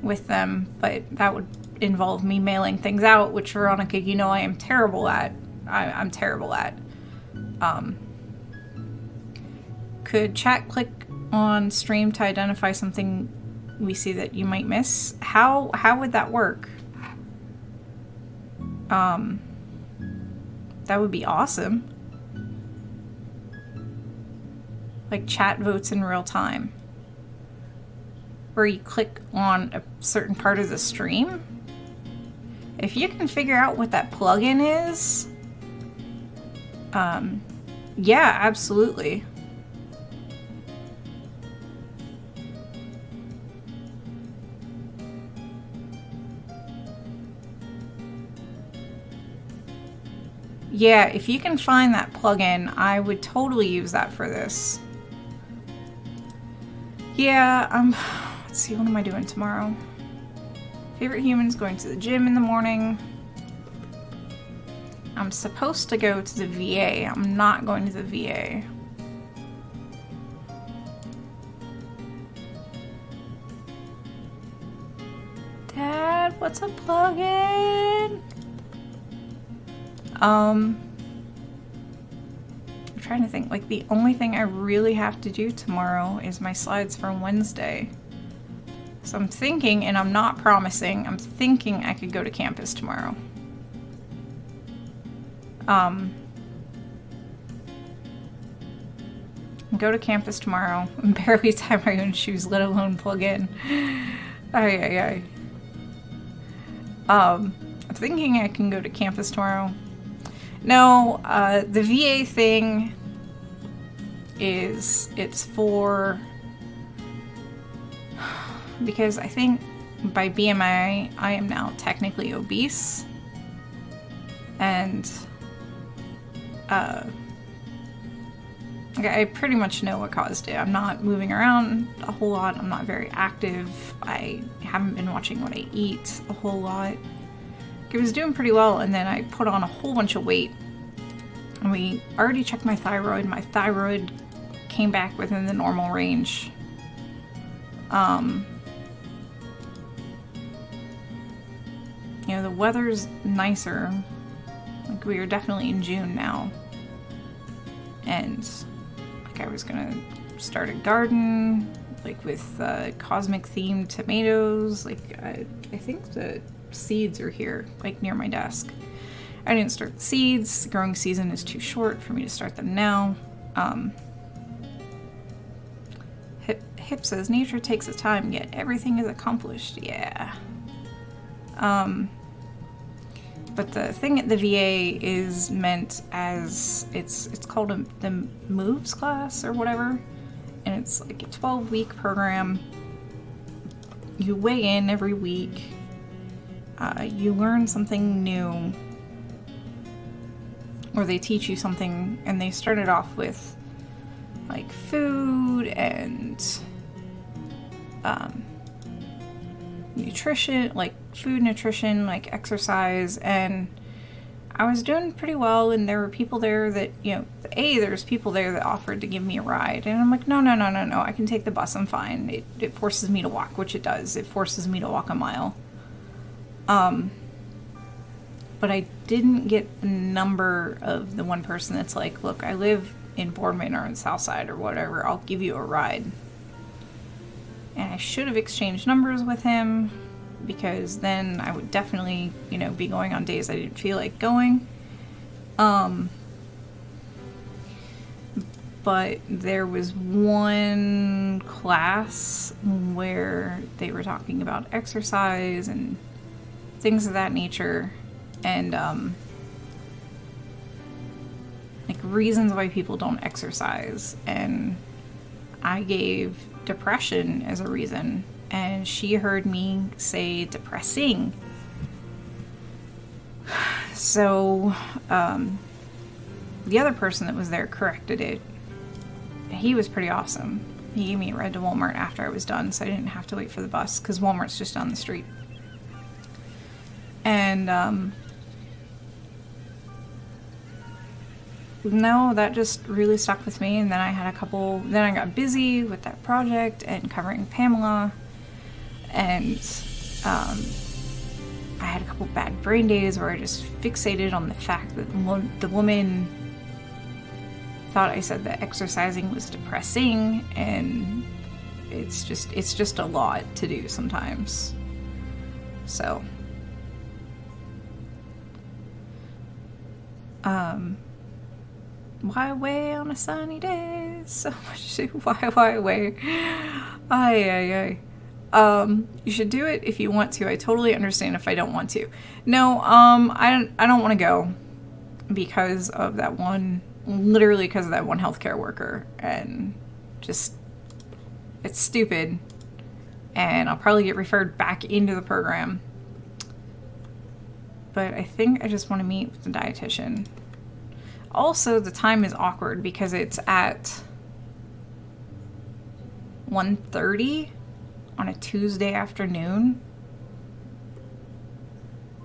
with them, but that would involve me mailing things out, which Veronica, you know I am terrible at. I, I'm terrible at. Um, could chat click on stream to identify something we see that you might miss? How how would that work? Um, that would be awesome. Like chat votes in real time. Where you click on a certain part of the stream. If you can figure out what that plugin is, um, yeah, absolutely. Yeah, if you can find that plugin, I would totally use that for this. Yeah, um, *sighs* let's see, what am I doing tomorrow? Favorite humans going to the gym in the morning. I'm supposed to go to the VA. I'm not going to the VA. Dad, what's a plugin? Um, I'm trying to think. Like, the only thing I really have to do tomorrow is my slides from Wednesday. So I'm thinking, and I'm not promising, I'm thinking I could go to campus tomorrow. Um, go to campus tomorrow *laughs* and barely tie my own shoes, let alone plug in. Ay, ay, ay. Um, I'm thinking I can go to campus tomorrow. No, uh, the VA thing is it's for because I think by BMI I am now technically obese and uh, I pretty much know what caused it. I'm not moving around a whole lot. I'm not very active. I haven't been watching what I eat a whole lot. It was doing pretty well, and then I put on a whole bunch of weight. And we already checked my thyroid. My thyroid came back within the normal range. Um, you know, the weather's nicer. Like, we are definitely in June now. And, like, I was gonna start a garden, like, with uh, cosmic themed tomatoes. Like, I, I think the seeds are here, like, near my desk. I didn't start the seeds. The growing season is too short for me to start them now. Um, Hip, Hip says, nature takes its time, yet everything is accomplished. Yeah. Um, but the thing at the VA is meant as it's it's called a, the moves class or whatever, and it's like a 12 week program. You weigh in every week. Uh, you learn something new, or they teach you something, and they started off with like food and um, nutrition, like food, nutrition, like exercise, and I was doing pretty well. And there were people there that, you know, A, there's people there that offered to give me a ride. And I'm like, no, no, no, no, no, I can take the bus, I'm fine. It, it forces me to walk, which it does. It forces me to walk a mile. Um, but I didn't get the number of the one person that's like, look, I live in Boardman or in Southside or whatever, I'll give you a ride. And I should have exchanged numbers with him because then I would definitely, you know, be going on days I didn't feel like going. Um, but there was one class where they were talking about exercise and things of that nature and um, like reasons why people don't exercise and i gave depression as a reason and she heard me say depressing. *sighs* So um, the other person that was there corrected it. He was pretty awesome. He gave me a ride to walmart after i was done so i didn't have to wait for the bus because walmart's just down the street and um, no, that just really stuck with me. And then I had a couple, then I got busy with that project and covering Pamela. And um, I had a couple bad brain days where I just fixated on the fact that the woman thought I said that exercising was depressing. And it's just, it's just a lot to do sometimes. So. Um, why away on a sunny day? So much to *laughs* why why away. Ay ay ay. Um, you should do it if you want to. I totally understand if I don't want to. No, um, I don't. I don't want to go because of that one. Literally because of that one healthcare worker, and just it's stupid. And I'll probably get referred back into the program. But I think I just want to meet with the dietitian also, the time is awkward because it's at 1.30 on a Tuesday afternoon.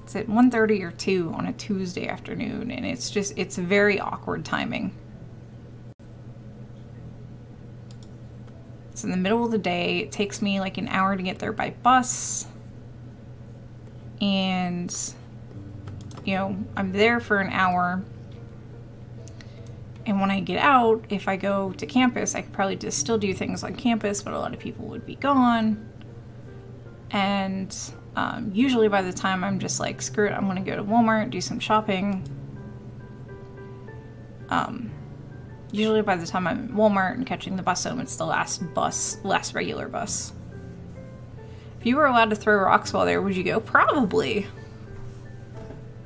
It's at 1.30 or 2 on a Tuesday afternoon, and it's just, it's very awkward timing. It's in the middle of the day. It takes me like an hour to get there by bus. And, you know, I'm there for an hour and when I get out, if I go to campus, I could probably just still do things on campus, but a lot of people would be gone. And um, usually by the time I'm just like, screw it, I'm gonna go to Walmart, do some shopping. Um, usually by the time I'm at Walmart and catching the bus home, it's the last bus, last regular bus. If you were allowed to throw rocks while there, would you go? Probably.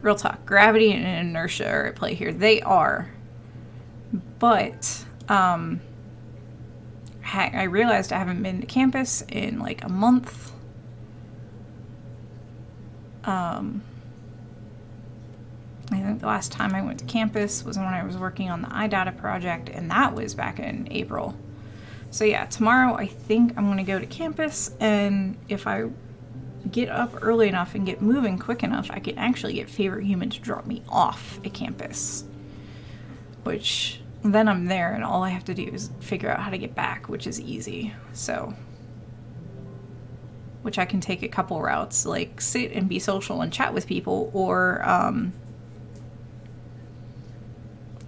Real talk. Gravity and inertia are at play here. They are. But um, I realized I haven't been to campus in like a month. Um, I think the last time I went to campus was when I was working on the iData project, and that was back in April. So yeah, tomorrow I think I'm gonna go to campus, and if I get up early enough and get moving quick enough, I can actually get favorite human to drop me off at campus. Which then I'm there and all I have to do is figure out how to get back, which is easy. So which I can take a couple routes, like sit and be social and chat with people, or um,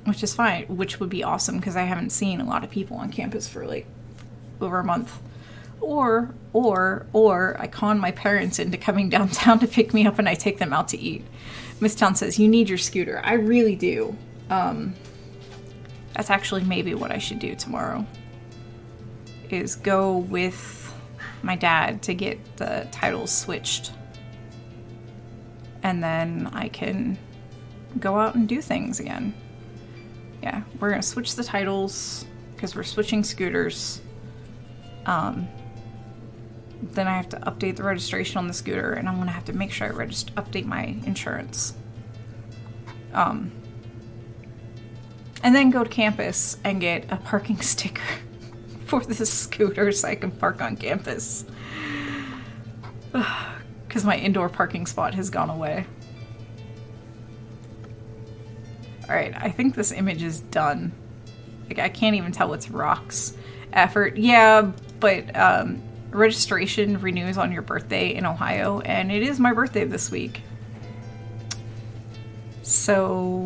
which is fine, which would be awesome because I haven't seen a lot of people on campus for like over a month. Or, or, or I con my parents into coming *laughs* downtown to pick me up and I take them out to eat. Miss Town says, You need your scooter. I really do. Um, that's actually maybe what I should do tomorrow. Is go with my dad to get the titles switched. And then I can go out and do things again. Yeah, we're gonna switch the titles because we're switching scooters. Um, then I have to update the registration on the scooter, and I'm gonna have to make sure I register update my insurance. Um, and then go to campus and get a parking *laughs* sticker for this scooter so I can park on campus. *sighs* Because my indoor parking spot has gone away. Alright, I think this image is done. Like, I can't even tell it's rocks. Effort, yeah, but um, registration renews on your birthday in Ohio, and it is my birthday this week. So,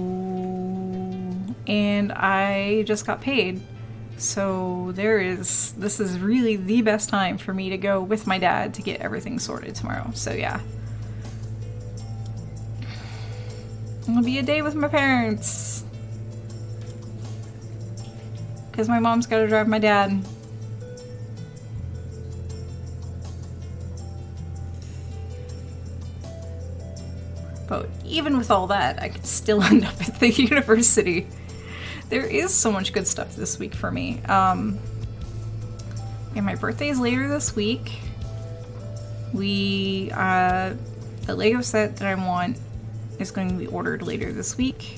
and I just got paid. So there is, this is really the best time for me to go with my dad to get everything sorted tomorrow. So yeah. It'll be a day with my parents. Because my mom's got to drive my dad. But even with all that, I could still *laughs* end up at the *laughs* university. There is so much good stuff this week for me. Um, and my birthday is later this week. We, uh, the Lego set that I want is going to be ordered later this week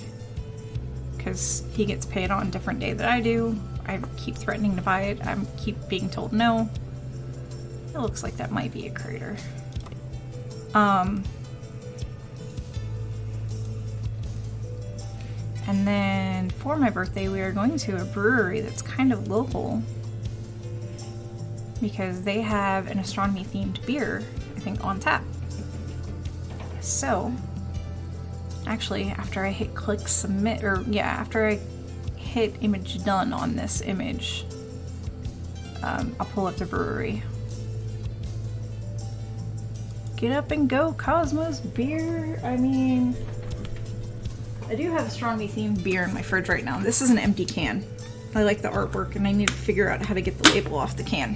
because he gets paid on a different day that I do. I keep threatening to buy it. I keep being told no. It looks like that might be a crater. Um, and then for my birthday, we are going to a brewery that's kind of local because they have an astronomy themed beer, I think, on tap. So, actually, after I hit click submit, or yeah, after I hit image done on this image, um, I'll pull up the brewery. Get up and go, Cosmos beer. I mean, I do have a astronomy themed beer in my fridge right now. This is an empty can. I like the artwork and I need to figure out how to get the label off the can.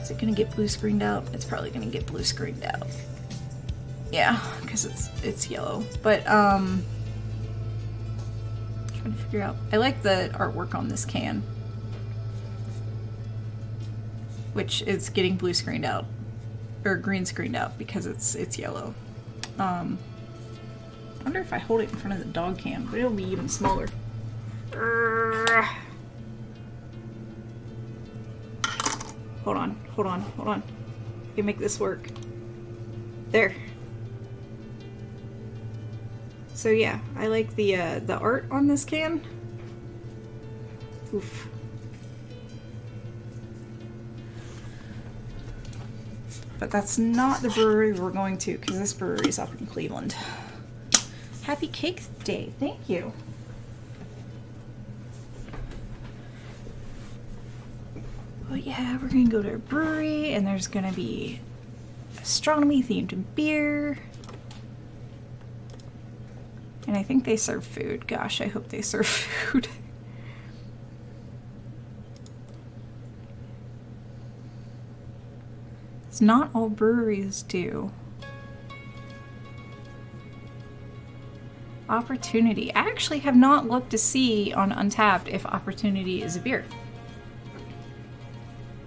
Is it gonna get blue screened out? It's probably gonna get blue screened out. Yeah, because it's it's yellow. But um trying to figure out I like the artwork on this can. Which is getting blue screened out. Or green screened out because it's it's yellow. Um I wonder if I hold it in front of the dog cam, but it'll be even smaller. Hold on, hold on, hold on. I can make this work. There. So yeah, I like the uh, the art on this can. Oof. But that's not the brewery we're going to because this brewery is up in Cleveland. Happy Cakes Day. Thank you. But yeah, we're gonna go to a brewery and there's gonna be astronomy themed beer. And I think they serve food. Gosh, I hope they serve *laughs* food. it's not all breweries do. Opportunity. I actually have not looked to see on Untappd if Opportunity is a beer.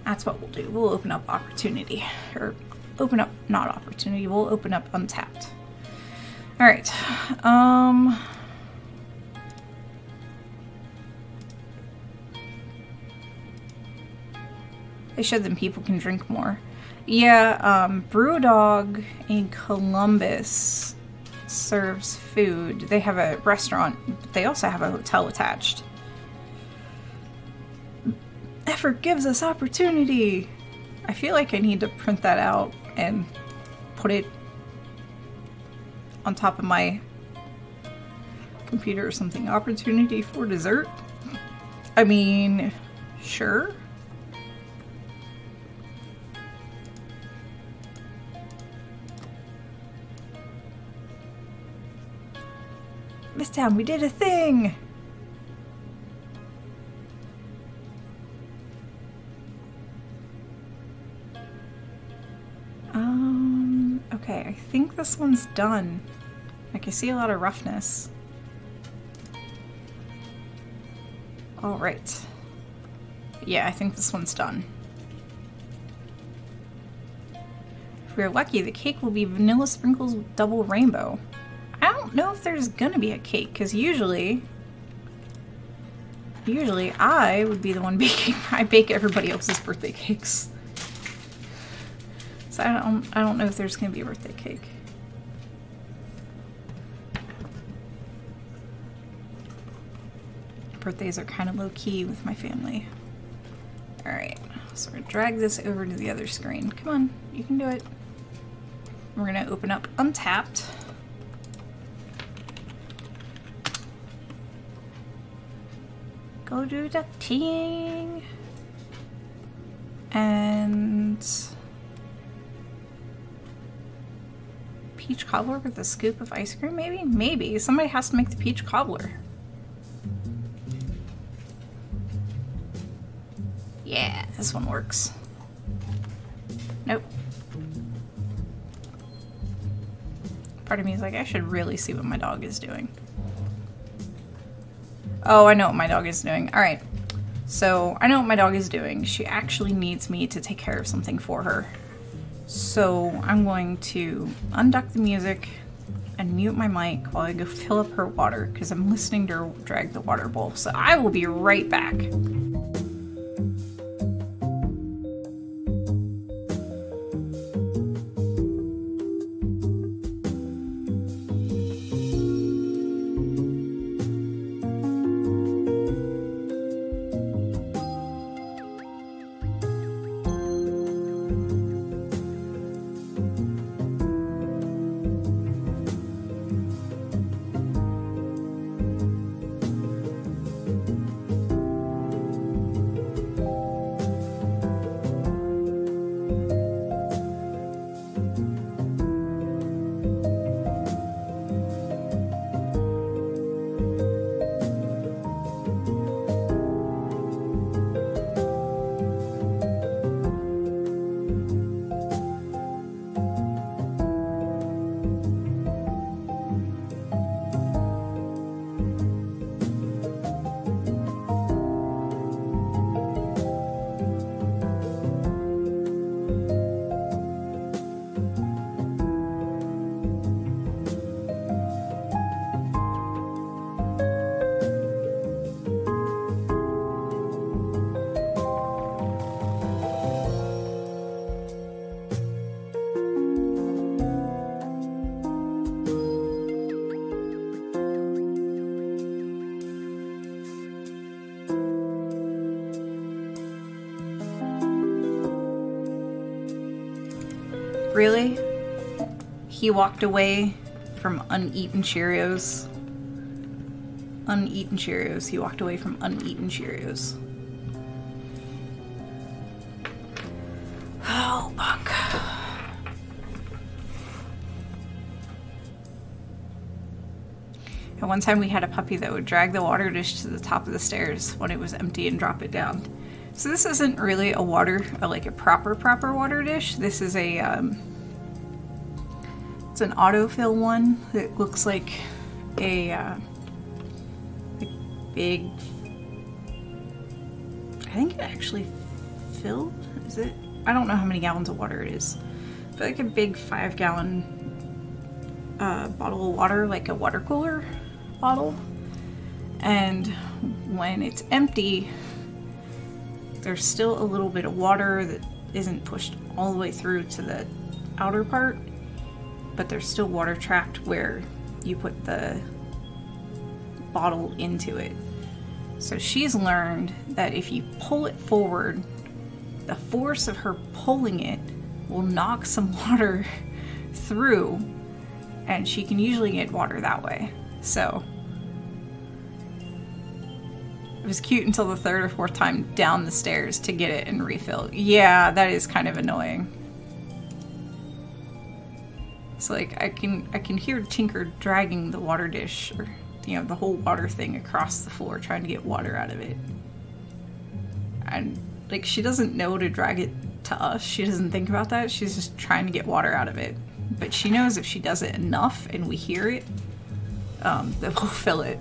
That's what we'll do. We'll open up Opportunity. Or open up, not Opportunity, we'll open up Untappd. Alright. Um... They showed them people can drink more. Yeah, um, Brewdog in Columbus serves food. They have a restaurant, but they also have a hotel attached. Effort gives us opportunity. I feel like I need to print that out and put it on top of my computer or something. Opportunity for dessert? I mean, sure. This time we did a thing! Um, okay, I think this one's done. Like, I can see a lot of roughness. Alright. Yeah, I think this one's done. If we're lucky, the cake will be vanilla sprinkles with double rainbow. Don't know if there's gonna be a cake, because usually... Usually I would be the one *laughs* baking. I bake everybody else's birthday cakes. So I don't, I don't know if there's gonna be a birthday cake. Birthdays are kind of low key with my family. Alright, so we're gonna drag this over to the other screen. Come on, you can do it. We're gonna open up Untappd. Go do the ting. And peach cobbler with a scoop of ice cream, maybe? Maybe. Somebody has to make the peach cobbler. Yeah, this one works. Nope. Part of me is like, I should really see what my dog is doing. Oh, I know what my dog is doing. All right. So I know what my dog is doing. She actually needs me to take care of something for her. So I'm going to unduck the music and mute my mic while I go fill up her water because I'm listening to her drag the water bowl. So I will be right back. He walked away from uneaten Cheerios. Uneaten Cheerios. He walked away from uneaten Cheerios. Oh, Buck. And one time we had a puppy that would drag the water dish to the top of the stairs when it was empty and drop it down. So this isn't really a water, like a proper, proper water dish. This is a, um, it's an autofill one that looks like a, uh, big, I think it actually filled, is it? I don't know how many gallons of water it is, but like a big five gallon uh, bottle of water, like a water cooler bottle. And when it's empty, there's still a little bit of water that isn't pushed all the way through to the outer part, but there's still water trapped where you put the bottle into it. So she's learned that if you pull it forward, the force of her pulling it will knock some *laughs* water through, and she can usually get water that way. So it was cute until the third or fourth time down the stairs to get it and refill. Yeah, that is kind of annoying. It's like I can I can hear Tinker dragging the water dish or you know the whole water thing across the floor trying to get water out of it. And like she doesn't know to drag it to us. She doesn't think about that. She's just trying to get water out of it. But she knows if she does it enough and we hear it, um, *laughs* that we'll fill it.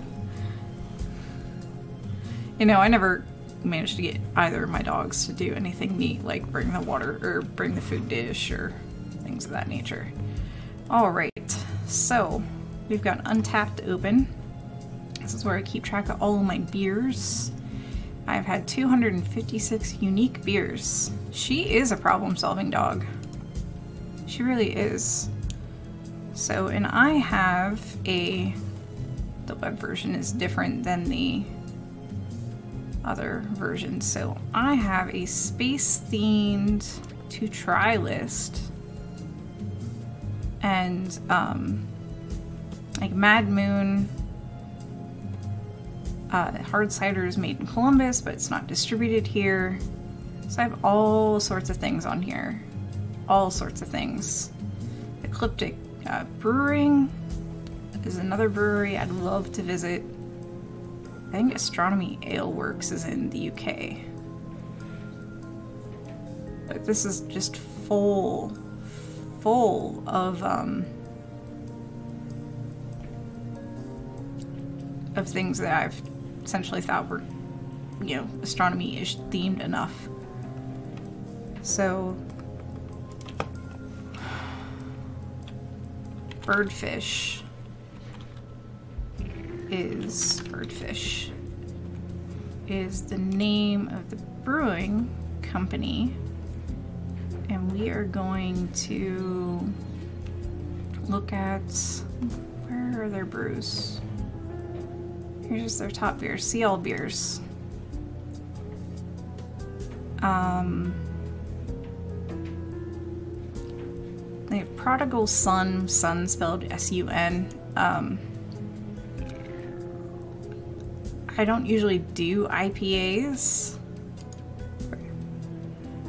You know, I never managed to get either of my dogs to do anything neat like bring the water or bring the food dish or things of that nature. All right, so we've got Untappd open. This is where I keep track of all my beers. I've had 256 unique beers. She is a problem-solving dog. She really is. So, and I have a, the web version is different than the other version. So I have a space themed to try list and um, like Mad Moon. Uh, hard cider is made in Columbus, but it's not distributed here. So I have all sorts of things on here. All sorts of things. Ecliptic uh, Brewing is another brewery I'd love to visit. I think Astronomy Ale Works is in the UK. But this is just full, full of um, of things that I've essentially thought were, you know, astronomy-ish themed enough. So, birdfish is birdfish is the name of the brewing company and we are going to look at where are their brews? Here's their top beers see all beers. Um they have prodigal sun sun spelled s-u-n um I don't usually do IPAs.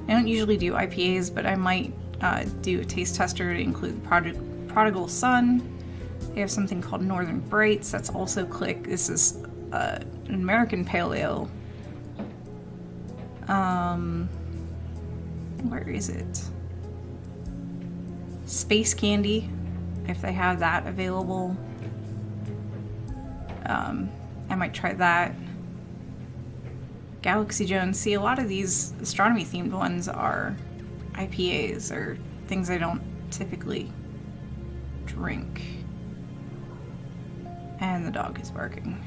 I don't usually do IPAs, but I might uh, do a taste tester to include Prod Prodigal Sun. They have something called Northern Brights that's also click. This is uh, an American Pale Ale. Um, where is it? Space Candy, if they have that available. Um, I might try that. Galaxy Jones. See, a lot of these astronomy themed ones are IPAs or things I don't typically drink. And the dog is barking.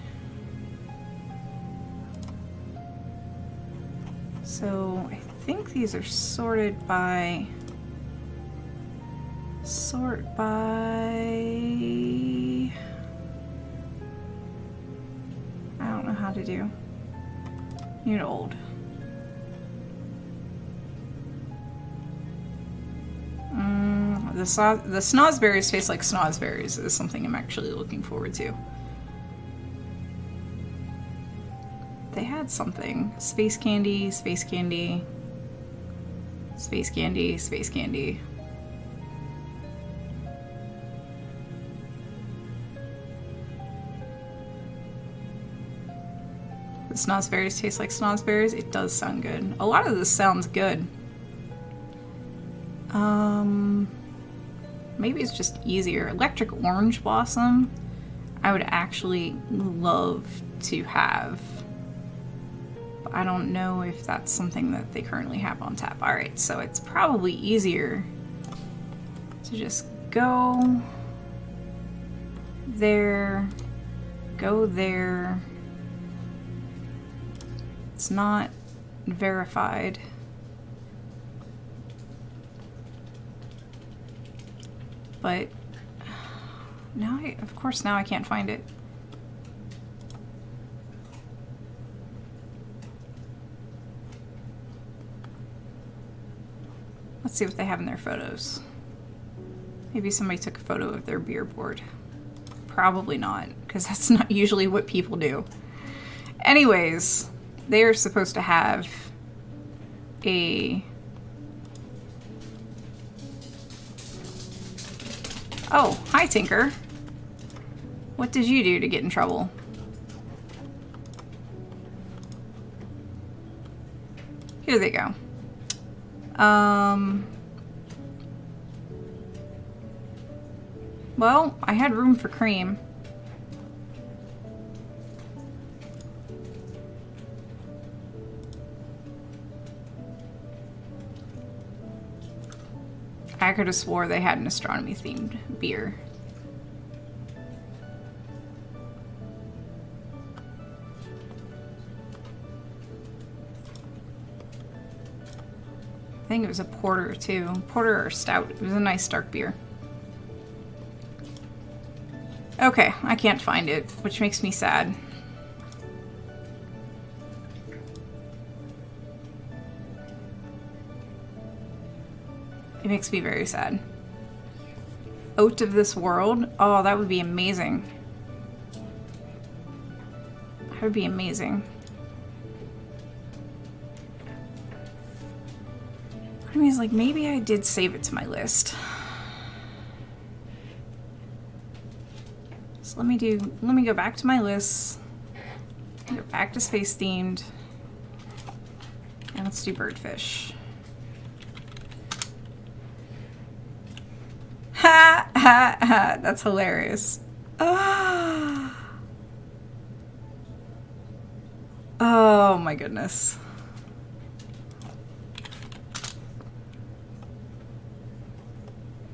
So I think these are sorted by sort by I don't know how to do. You're old. Mm, the, the snozberries taste like snozberries is something I'm actually looking forward to. They had something. Space candy, space candy, space candy, space candy. The snozberries taste like snozberries. It does sound good. A lot of this sounds good. Um, maybe it's just easier. Electric Orange Blossom, I would actually love to have. But I don't know if that's something that they currently have on tap. All right, so it's probably easier to just go there, go there, it's not verified. But now I, of course now I can't find it. Let's see what they have in their photos. Maybe somebody took a photo of their beer board. Probably not, because that's *laughs* not usually what people do. Anyways, they are supposed to have a Oh, hi Tinker. What did you do to get in trouble? Here they go. Um, well, I had room for cream. I could have swore they had an astronomy themed beer. I think it was a porter too. Porter or stout. It was a nice dark beer. Okay, I can't find it, which makes me sad. Makes me very sad. Out of this world? Oh, that would be amazing. That would be amazing. I mean, like maybe I did save it to my list. So let me do, let me go back to my list. Go back to space themed. And let's do birdfish. Ha ha ha. *laughs* That's hilarious. Ah. Oh my goodness.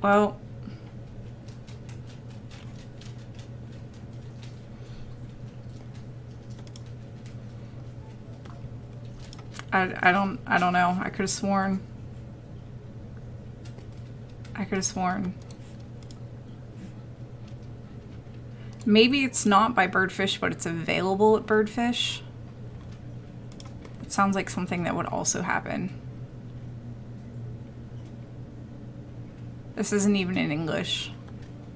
Well, I, I don't I don't know. I could have sworn. I could have sworn. Maybe it's not by Birdfish, but it's available at Birdfish. It sounds like something that would also happen. This isn't even in English.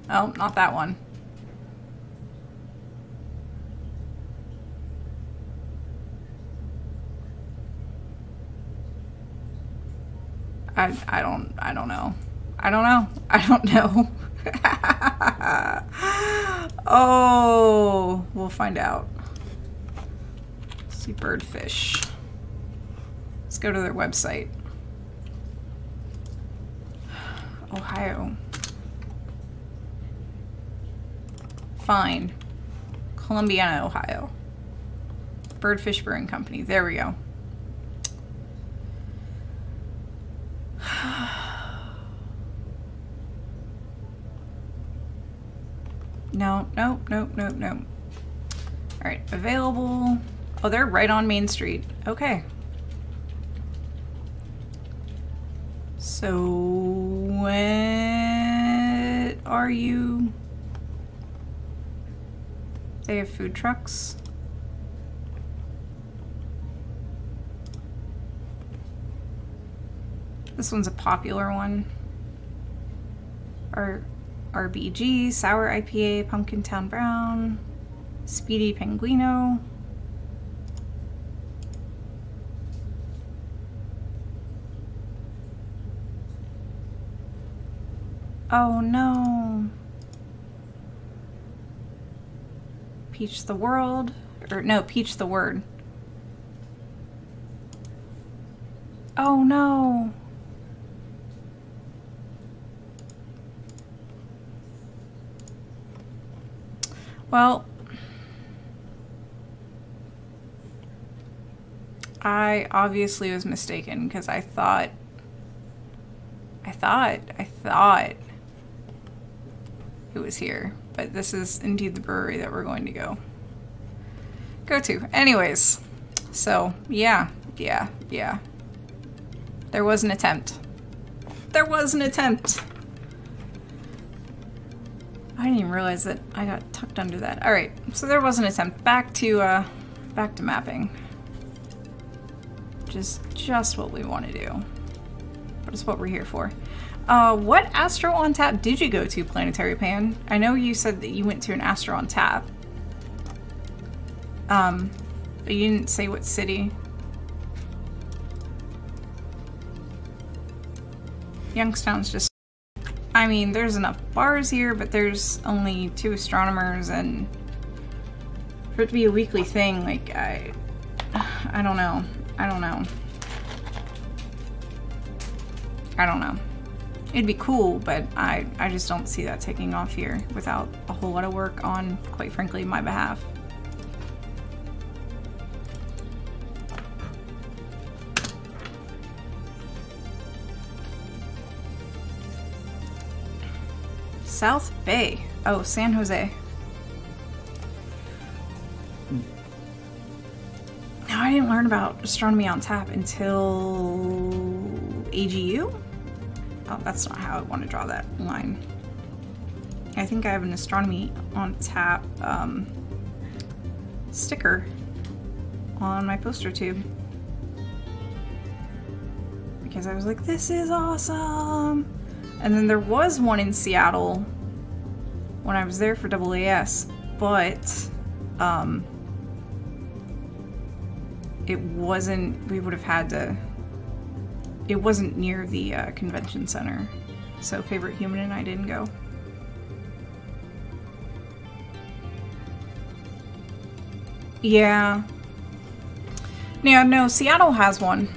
Oh, not that one. I, I don't I don't know. I don't know. *laughs* I don't know. *laughs* oh, we'll find out. Let's see birdfish. Let's go to their website. Ohio. Fine. Columbiana, Ohio. Birdfish Brewing Company. There we go. No, nope, nope, nope, nope. All right, available. Oh, they're right on Main Street. Okay. So, what are you? They have food trucks. This one's a popular one. Or RBG, Sour IPA, Pumpkin Town Brown, Speedy Penguino. Oh no. Peach the World, or no, Peach the Word. Oh no. Well, I obviously was mistaken because I thought, I thought, I thought it was here. But this is indeed the brewery that we're going to go go to. Anyways, so yeah, yeah, yeah. There was an attempt. There was an attempt. I didn't even realize that I got tucked under that. All right, so there was an attempt. Back to uh, back to mapping. Just just what we want to do. But it's what we're here for. Uh, what Astro on Tap did you go to, Planetary Pan? I know you said that you went to an Astro on Tap. Um, but you didn't say what city. Youngstown's just... I mean, there's enough bars here, but there's only two astronomers, and for it to be a weekly thing, like, I... I don't know. I don't know. I don't know. It'd be cool, but I, I just don't see that taking off here without a whole lot of work on, quite frankly, my behalf. South Bay. Oh, San Jose. Now, I didn't learn about astronomy on tap until AGU? Oh, that's not how I want to draw that line. I think I have an astronomy on tap um, sticker on my poster tube. Because I was like, this is awesome! And then there was one in Seattle when I was there for AAS, but um, it wasn't, we would have had to, it wasn't near the uh, convention center. So Favorite Human and I didn't go. Yeah. Yeah, no, Seattle has one.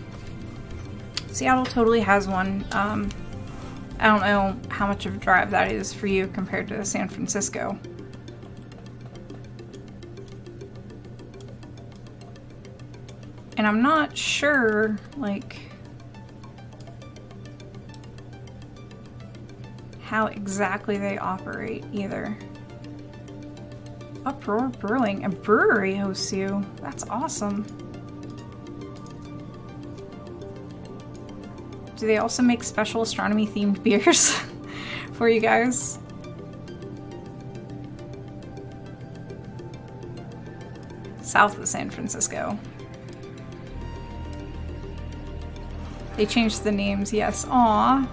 Seattle totally has one. Um, I don't know how much of a drive that is for you compared to San Francisco. And I'm not sure, like, how exactly they operate either. Uproar Brewing, a brewery hosts you. That's awesome. Do they also make special astronomy themed beers *laughs* for you guys? South of San Francisco. They changed the names, yes. Aw.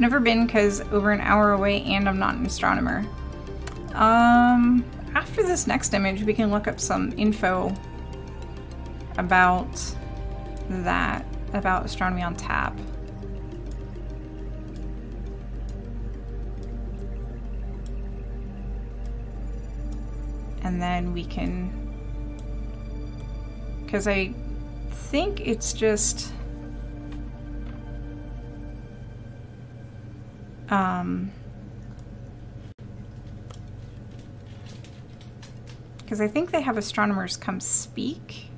Never been because over an hour away and I'm not an astronomer. Um, after this next image, we can look up some info about that, about astronomy on tap. And then we can, because I think it's just, um, because I think they have astronomers come speak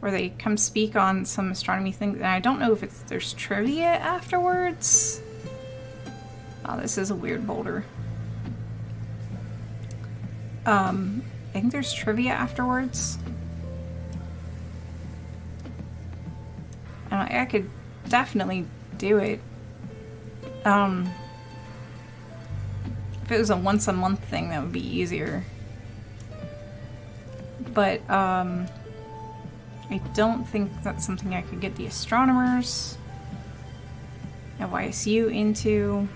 where they come speak on some astronomy things, and I don't know if it's there's trivia afterwards. Oh, this is a weird boulder. Um, I think there's trivia afterwards. And I, I could definitely do it. Um, if it was a once a month thing, that would be easier. But, um, I don't think that's something I could get the astronomers at YSU into.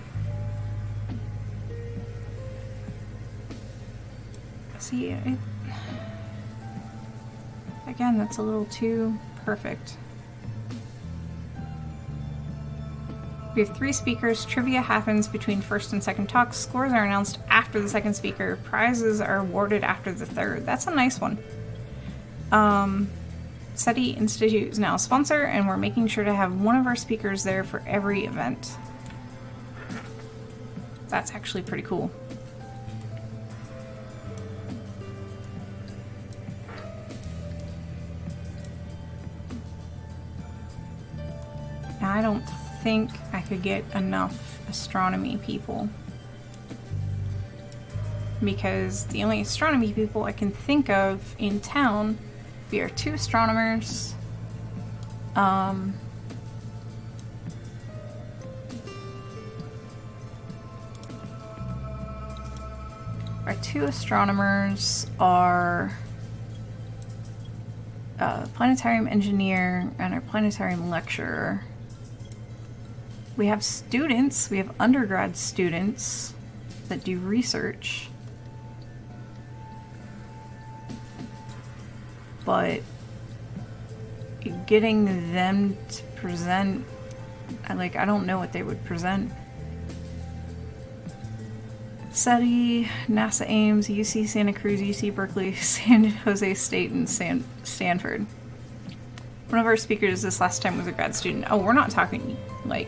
See, it, again, that's a little too perfect. We have three speakers. Trivia happens between first and second talks. Scores are announced after the second speaker. Prizes are awarded after the third. That's a nice one. Um, SETI Institute is now a sponsor, and we're making sure to have one of our speakers there for every event. That's actually pretty cool. I don't think I could get enough astronomy people because the only astronomy people I can think of in town we are two astronomers. Um, our two astronomers are a planetarium engineer and our planetarium lecturer. We have students, we have undergrad students that do research. But getting them to present, I like, I don't know what they would present. SETI, NASA Ames, UC Santa Cruz, UC Berkeley, *laughs* San Jose State, and San Stanford. One of our speakers this last time was a grad student. Oh, we're not talking like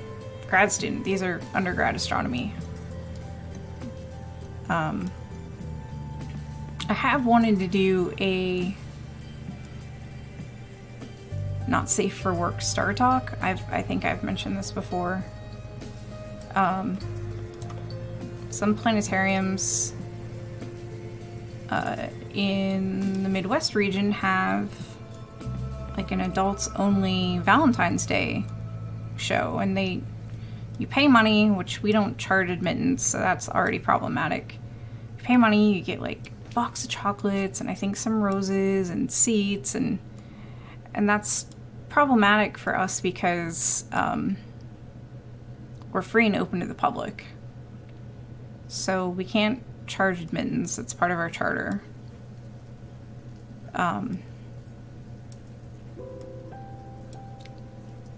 grad student. These are undergrad astronomy. Um, I have wanted to do a not safe for work star talk. I've I think I've mentioned this before. Um, some planetariums uh, in the Midwest region have like an adults only Valentine's Day show, and they you pay money, which we don't charge admittance, so that's already problematic. You pay money, you get like a box of chocolates and I think some roses and seats and and that's problematic for us because um, we're free and open to the public. So we can't charge admittance. It's part of our charter. Um,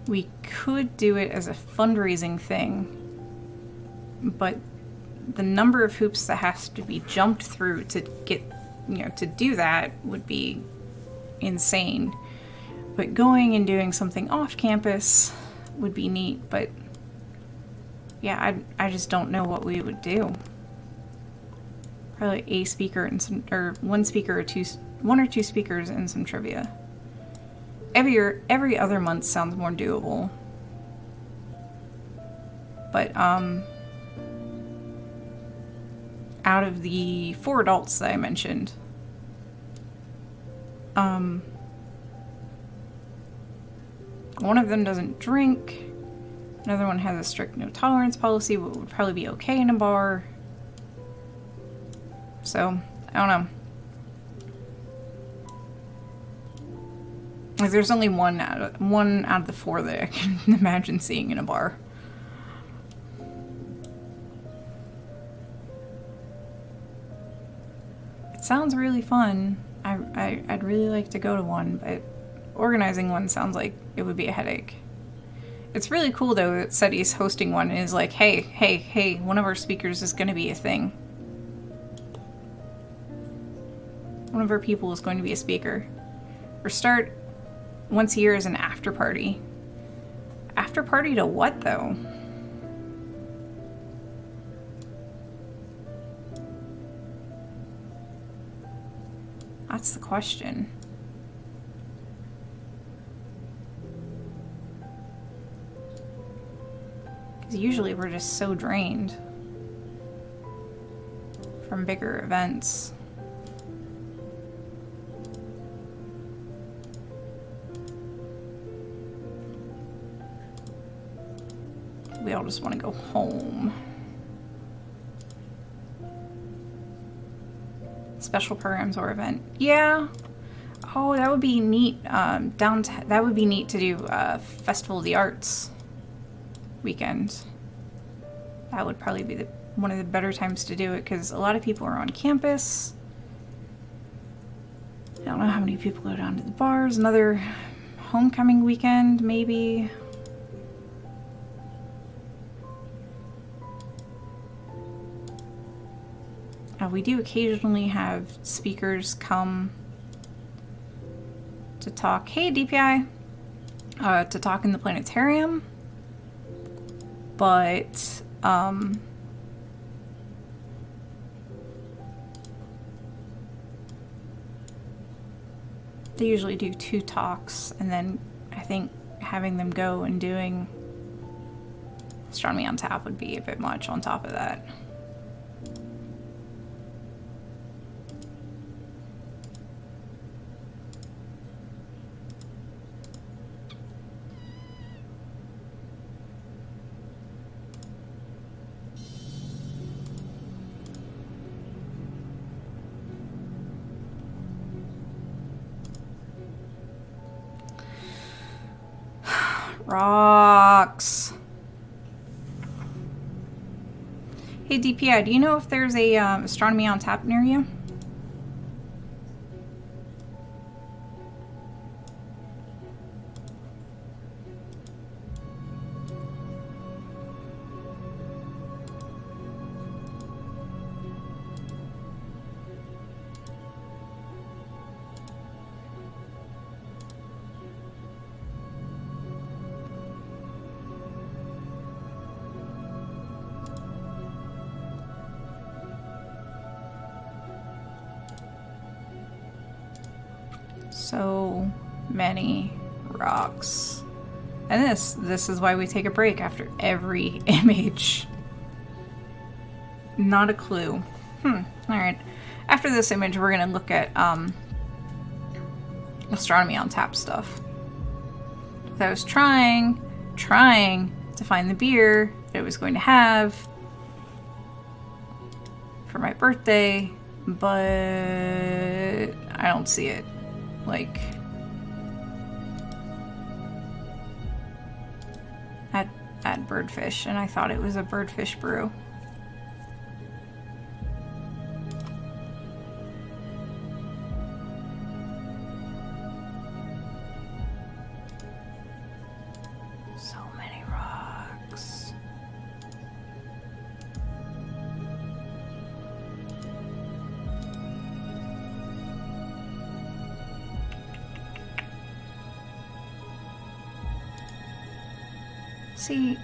we could do it as a fundraising thing, but the number of hoops that has to be jumped through to get, you know, to do that would be insane. But going and doing something off campus would be neat, but yeah, I, I just don't know what we would do. Probably a speaker and some, or one speaker or two, one or two speakers and some trivia. Every year, every other month sounds more doable. But, um, out of the four adults that I mentioned, um, one of them doesn't drink. Another one has a strict no tolerance policy, but would probably be okay in a bar. So, I don't know. Like, there's only one out of, one out of the four that I *laughs* can imagine seeing in a bar. It sounds really fun. I, I, I'd really like to go to one, but organizing one sounds like it would be a headache. It's really cool though that SETI's hosting one and is like, hey, hey, hey, one of our speakers is going to be a thing. One of our people is going to be a speaker. Or start once a year as an after party. After party to what though? That's the question. Usually we're just so drained from bigger events. We all just want to go home. Special programs or event. Yeah. Oh, that would be neat. Um, downtown. That would be neat to do. Uh, Festival of the Arts weekend. That would probably be the, one of the better times to do it because a lot of people are on campus. I don't know how many people go down to the bars. Another homecoming weekend, maybe. Uh, we do occasionally have speakers come to talk. Hey, DPI! Uh, to talk in the planetarium but um, they usually do two talks and then I think having them go and doing astronomy on tap would be a bit much on top of that. Rocks. Hey DPI, do you know if there's a um, astronomy on tap near you? This, is why we take a break after every *laughs* image. Not a clue. Hmm, alright. After this image, we're gonna look at, um, astronomy on tap stuff. I was trying, trying to find the beer that I was going to have for my birthday, but I don't see it. Like, at Birdfish, and I thought it was a Birdfish brew.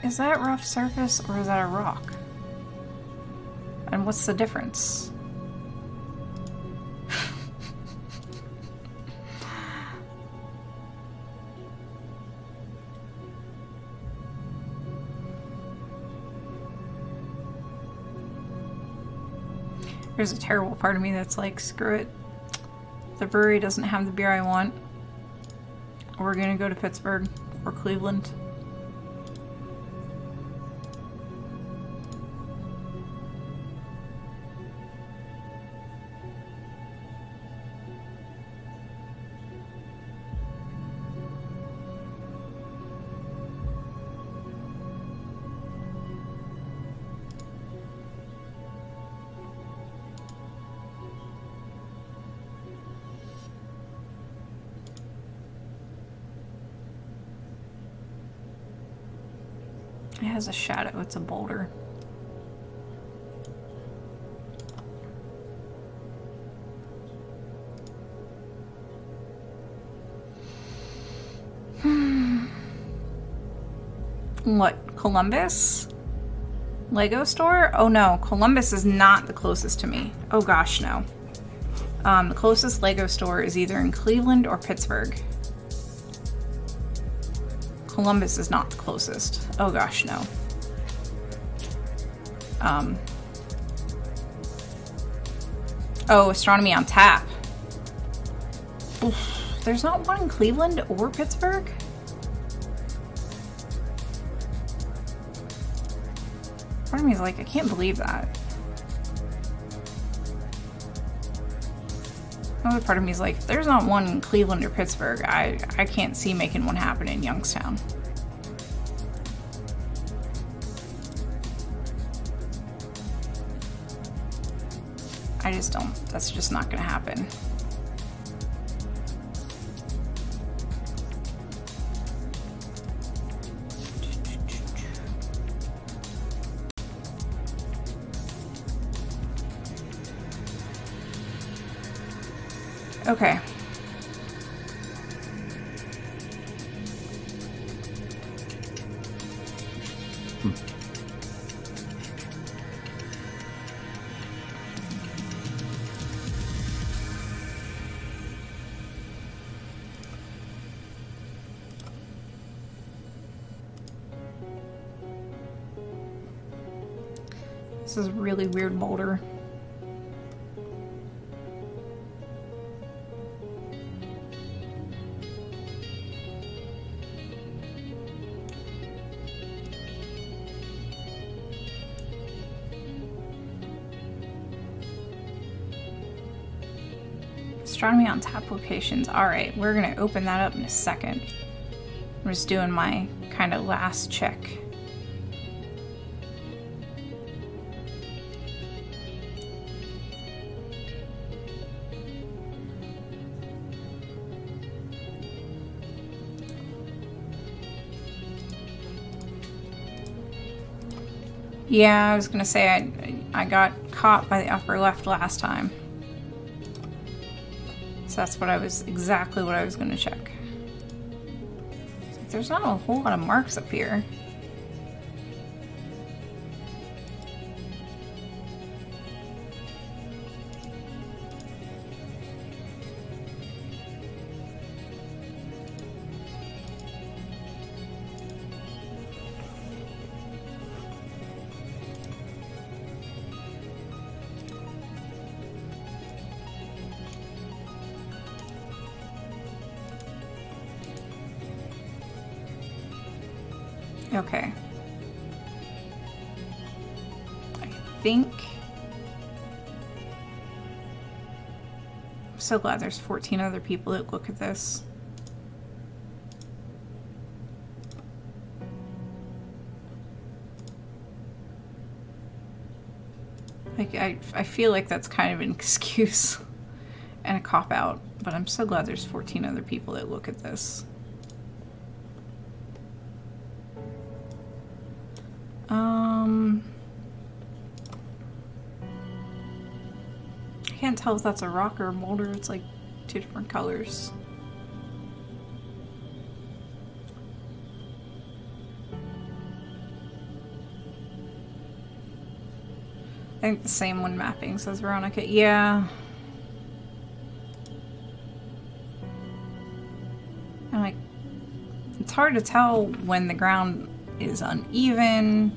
Is that rough surface or is that a rock? And what's the difference? There's a terrible part of me that's like, screw it. The brewery doesn't have the beer I want. We're gonna go to Pittsburgh or Cleveland. Has a shadow, it's a boulder. Hmm. What, Columbus? Lego store? Oh no, Columbus is not the closest to me. Oh gosh, no. Um, the closest Lego store is either in Cleveland or Pittsburgh. Columbus is not the closest. Oh gosh, no. Um. Oh, astronomy on tap. Oof. There's not one in Cleveland or Pittsburgh? Part of me is like, I can't believe that. Another part of me is like, there's not one in Cleveland or Pittsburgh, I, I can't see making one happen in Youngstown. That's just not gonna happen. Okay. Really weird boulder. Astronomy on tap locations. All right, we're gonna open that up in a second. I'm just doing my kind of last check. Yeah, I was gonna say I I got caught by the upper left last time. So that's what I was exactly what I was gonna check. There's not a whole lot of marks up here. So glad there's 14 other people that look at this. Like, I, I feel like that's kind of an *laughs* excuse and a cop out, but I'm so glad there's 14 other people that look at this. Tell if that's a rock or a boulder. It's like two different colors. I think the same one mapping says Veronica. Yeah. And like, it's hard to tell when the ground is uneven.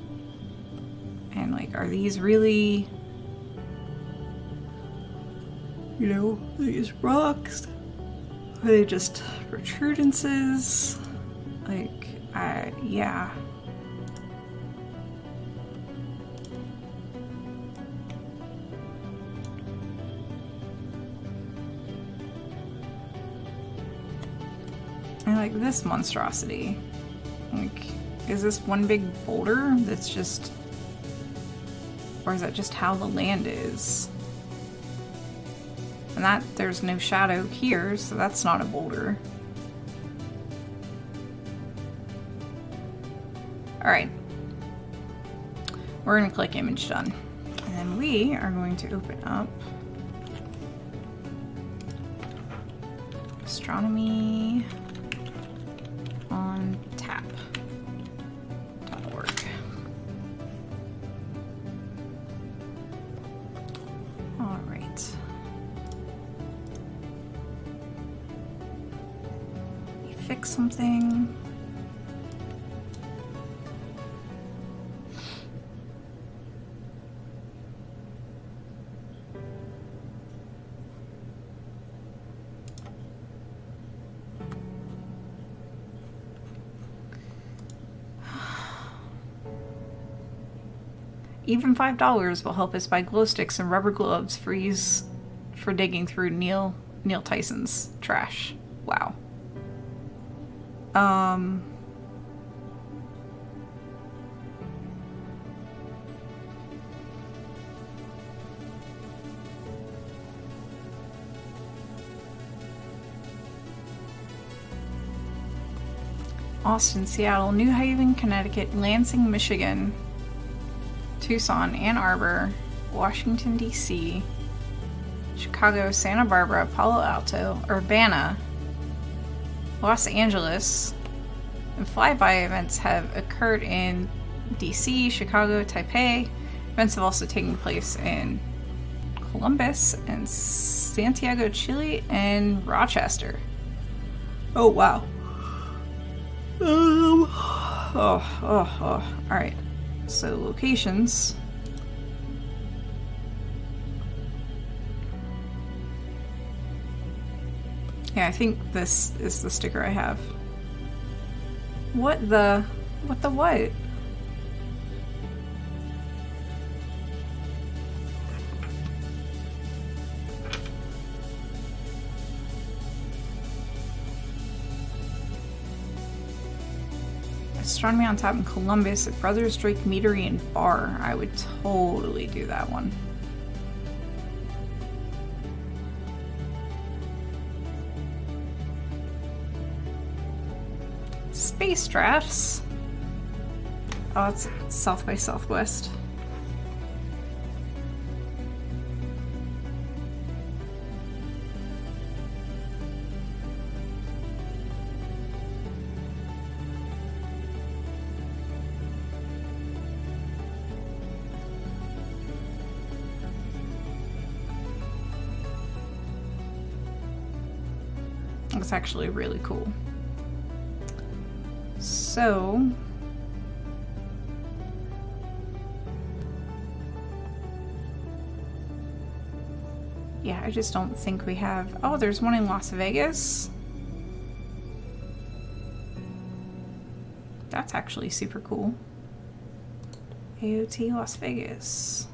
And like, are these really, you know, these rocks? Are they just protrudences? Like, I, yeah. I like this monstrosity. Like, is this one big boulder that's just... Or is that just how the land is? And that, there's no shadow here, so that's not a boulder. Alright. We're gonna click image done. And then we are going to open up astronomy on Even $5 will help us buy glow sticks and rubber gloves for use for digging through Neil Neil Tyson's trash. Wow. Um Austin, Seattle, New Haven, Connecticut, Lansing, Michigan, Tucson, Ann Arbor, Washington, D.C., Chicago, Santa Barbara, Palo Alto, Urbana, Los Angeles, and flyby events have occurred in DC, Chicago, Taipei. Events have also taken place in Columbus and Santiago, Chile, and Rochester. Oh, wow. Um, oh, oh, oh. All right. So locations. Yeah, I think this is the sticker I have. What the? What the what? Astronomy on Tap in Columbus at Brothers Drake Meadery and Bar. I would totally do that one. Space Drafts. Oh, it's South by Southwest. That's actually really cool. So, yeah, I just don't think we have. Oh, there's one in Las Vegas. That's actually super cool. AOT Las Vegas.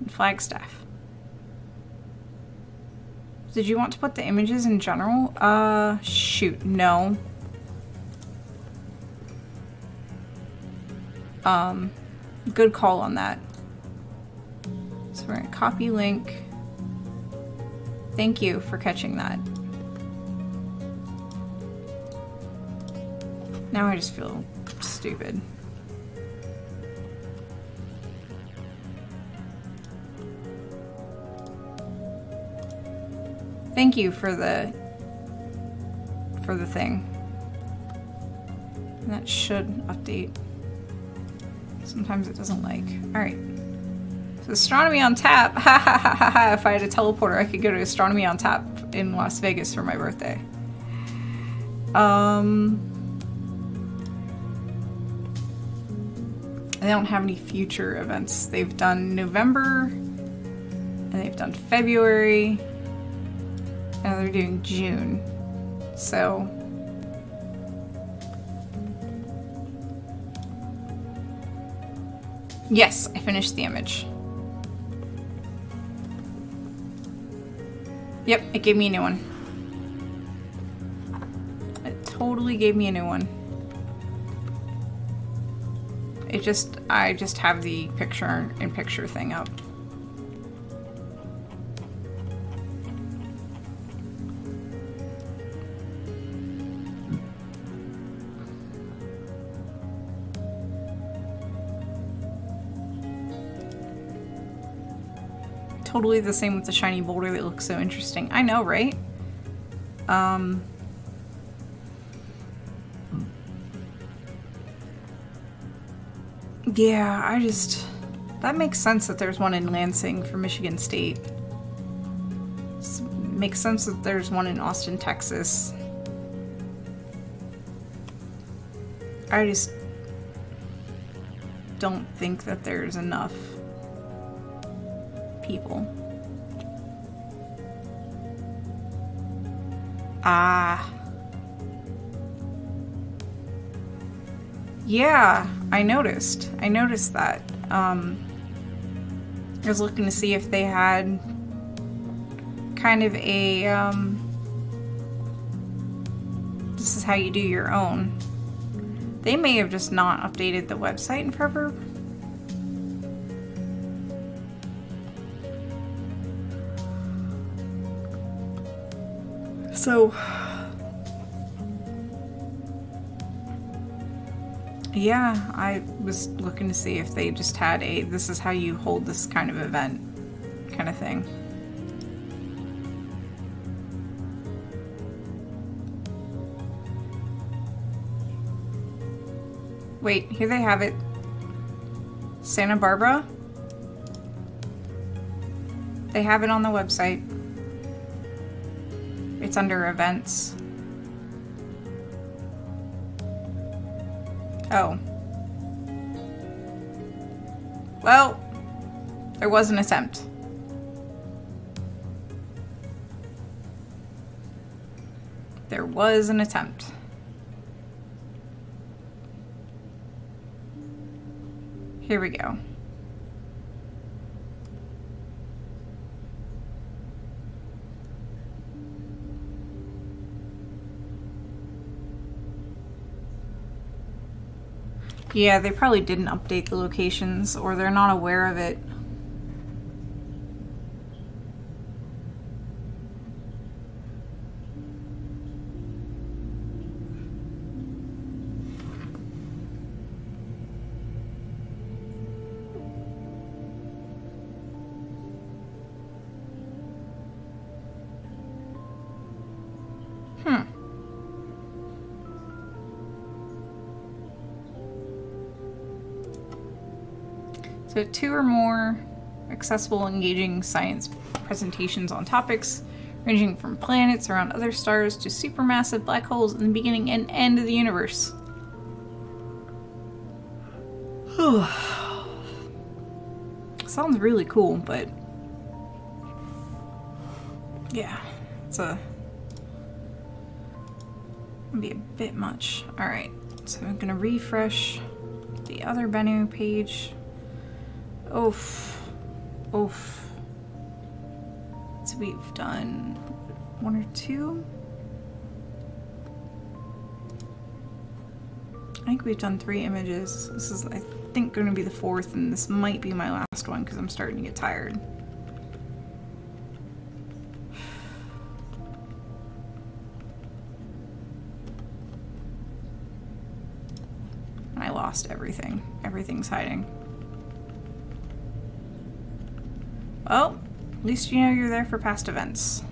And Flagstaff. Did you want to put the images in general? Uh, shoot, no. Um, good call on that. So we're gonna copy link. Thank you for catching that. Now I just feel stupid. Thank you for the for the thing. And that should update. Sometimes it doesn't like. Alright. So astronomy on tap. *laughs* Ha ha ha ha ha. If I had a teleporter, I could go to astronomy on tap in Las Vegas for my birthday. Um they don't have any future events. They've done November and they've done February now they're doing June. So Yes, I finished the image. Yep, it gave me a new one. It totally gave me a new one. It just, I just have the picture in picture thing up. Totally the same with the shiny boulder that looks so interesting. I know, right? Um, yeah, I just... That makes sense that there's one in Lansing for Michigan State. It makes sense that there's one in Austin, Texas. I just don't think that there's enough people. Ah. Yeah, I noticed. I noticed that. Um, I was looking to see if they had kind of a, um, this is how you do your own. They may have just not updated the website in forever, So, yeah, I was looking to see if they just had a this is how you hold this kind of event kind of thing. Wait, here they have it. Santa Barbara. They have it on the website. Under events. Oh. Well, there was an attempt. There was an attempt. Here we go. Yeah, they probably didn't update the locations or they're not aware of it. Two or more accessible, engaging science presentations on topics ranging from planets around other stars to supermassive black holes in the beginning and end of the universe. *sighs* Sounds really cool, but yeah, it's a be a bit much. All right, so I'm gonna refresh the other Bennu page. Oof, oof. So we've done one or two. I think we've done three images. This is, I think, going to be the fourth, and this might be my last one because I'm starting to get tired. *sighs* I lost everything. Everything's hiding. Well, at least you know you're there for past events.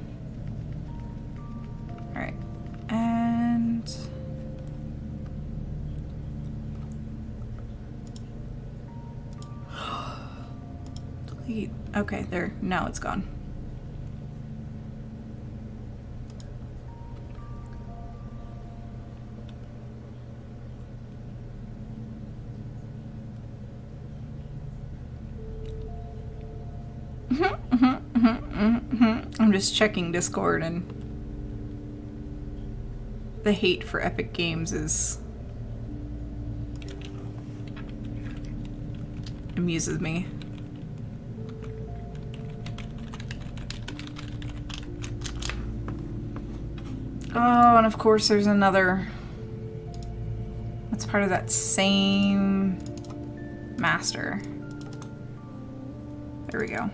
Alright. And... *gasps* Okay, there. Now it's gone. Just checking Discord and the hate for Epic Games is amuses me. Oh, and of course there's another that's part of that same master. There we go.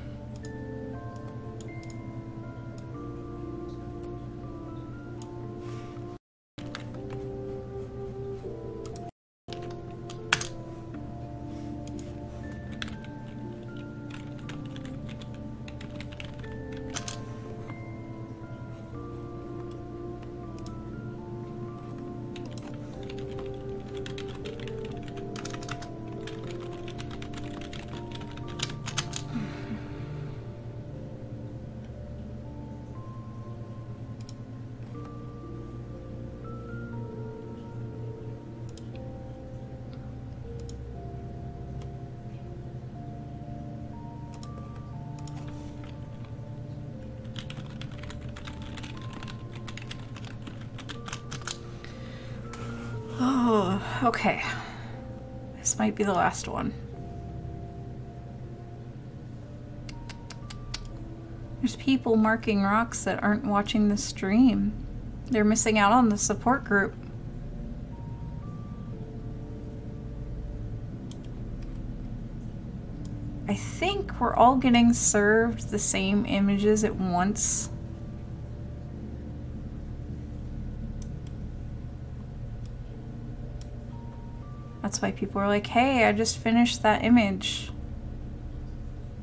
Be the last one. There's people marking rocks that aren't watching the stream. They're missing out on the support group. I think we're all getting served the same images at once. That's why people are like, hey, I just finished that image.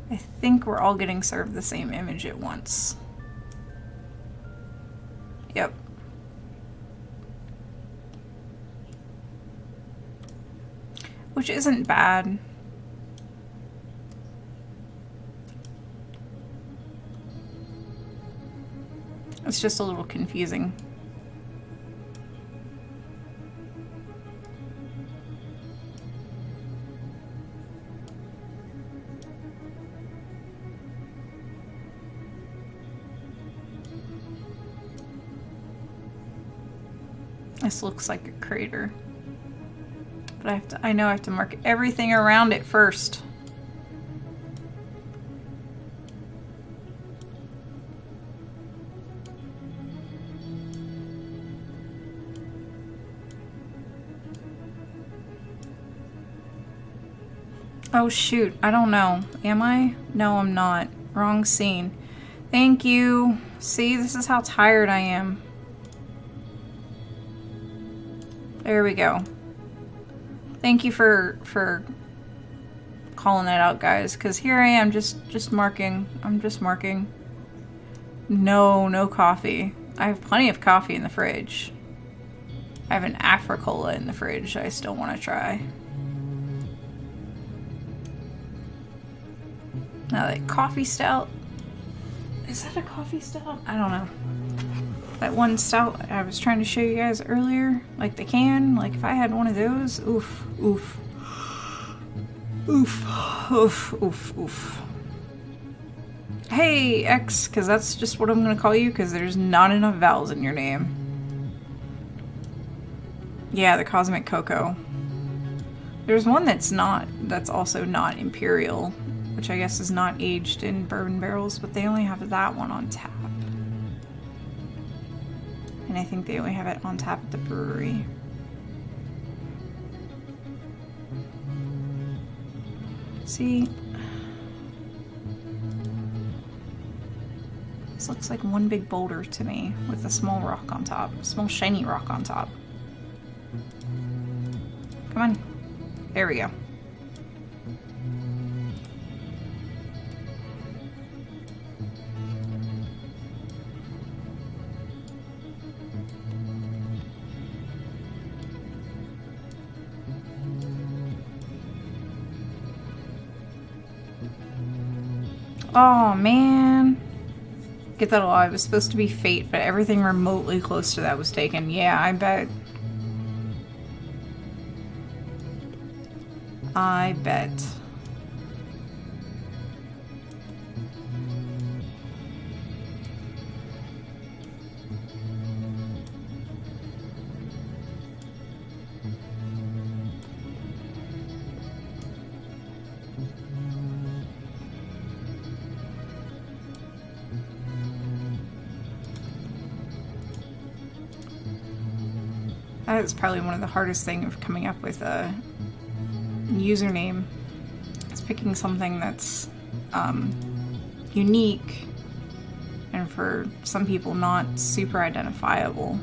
I think we're all getting served the same image at once. Yep. Which isn't bad. It's just a little confusing. Looks like a crater. But I have to I know I have to mark everything around it first. Oh shoot, I don't know. Am I? No, I'm not. Wrong scene. Thank you. See, this is how tired I am. There we go. Thank you for for calling that out, guys, because here I am just just marking. I'm just marking. No, no coffee. I have plenty of coffee in the fridge. I have an Africola in the fridge I still want to try. Now that coffee stout. Is that a coffee stout? I don't know. That one stout I was trying to show you guys earlier, like the can, like if I had one of those, oof, oof. Oof, oof, oof, oof. Hey, X, because that's just what I'm going to call you, because there's not enough vowels in your name. Yeah, the Cosmic Coco. There's one that's not, that's also not Imperial, which I guess is not aged in bourbon barrels, but they only have that one on tap. And I think they only have it on tap at the brewery. See? This looks like one big boulder to me with a small rock on top. Small shiny rock on top. Come on. There we go. Oh man. Get that lot. It was supposed to be fate, but everything remotely close to that was taken. Yeah, I bet. I bet. That is probably one of the hardest things of coming up with a username. It's picking something that's um, unique and for some people not super identifiable.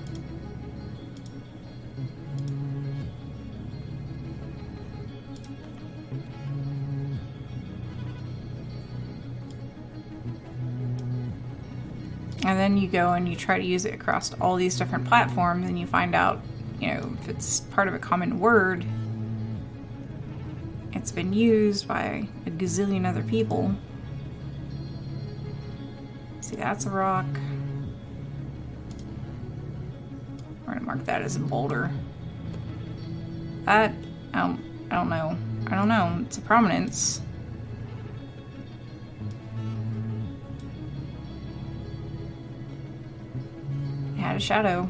And then you go and you try to use it across all these different platforms and you find out you know, if it's part of a common word, it's been used by a gazillion other people. See, that's a rock. We're gonna mark that as a boulder. That, I don't, I don't know. I don't know. It's a prominence. It had a shadow.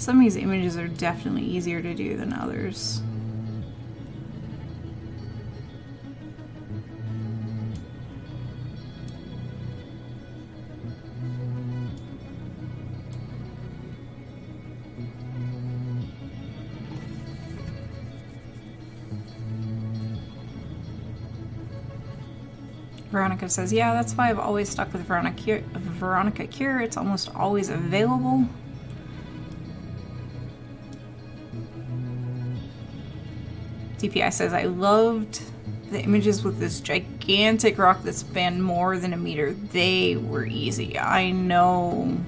Some of these images are definitely easier to do than others. Veronica says, yeah, that's why I've always stuck with Veronica, Cure. Veronica Cure. It's almost always available. DPI says, I loved the images with this gigantic rock that spanned more than a meter. They were easy. I know.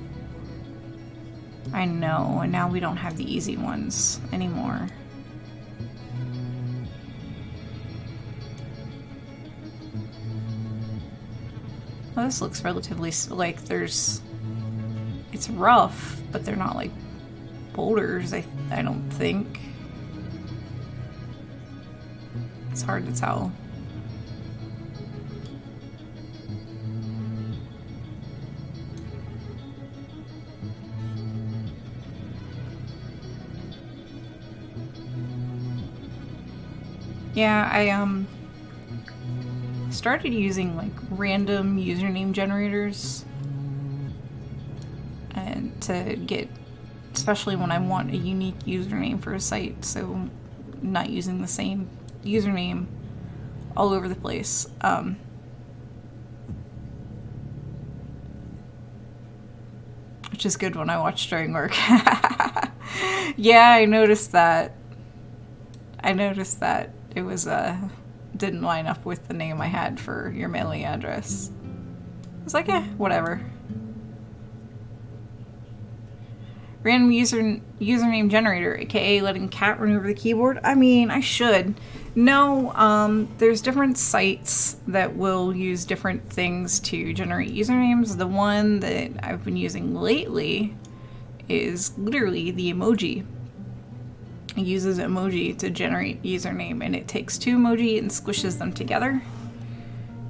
I know. And now we don't have the easy ones anymore. Well, this looks relatively like there's. It's rough, but they're not like boulders, I, I don't think. It's hard to tell. Yeah, I um started using like random username generators and to get especially when I want a unique username for a site. So not using the same username all over the place. Um, which is good when I watch during work. *laughs* yeah, I noticed that. I noticed that it was uh didn't line up with the name I had for your mailing address. I was like, eh, whatever. Random user username generator, aka letting cat run over the keyboard. I mean, I should. No, um, there's different sites that will use different things to generate usernames. The one that I've been using lately is literally the emoji. It uses emoji to generate username, and it takes two emoji and squishes them together.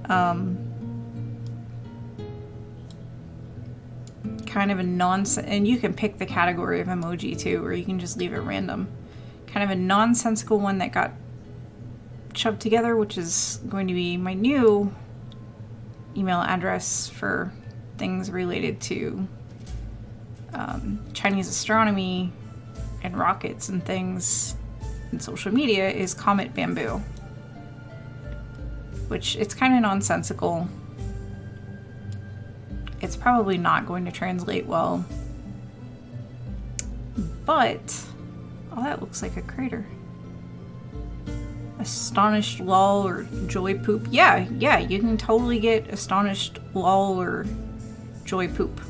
Um, kind of a nonsense, and you can pick the category of emoji too, or you can just leave it random. Kind of a nonsensical one that got shoved together, which is going to be my new email address for things related to um, Chinese astronomy and rockets and things in social media is Comet Bamboo. Which it's kind of nonsensical it's probably not going to translate well. But, oh, that looks like a crater. Astonished lol or joy poop. Yeah, yeah, you can totally get astonished lol or joy poop.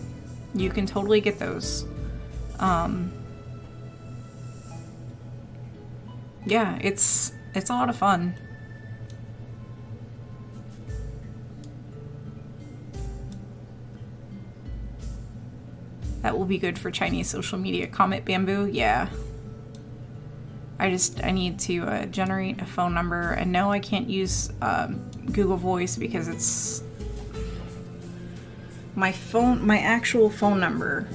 You can totally get those. Um, yeah, it's it's a lot of fun. That will be good for Chinese social media. Comet Bamboo, yeah. I just, I need to uh, generate a phone number. And no, I can't use um, Google Voice because it's my phone, my actual phone number.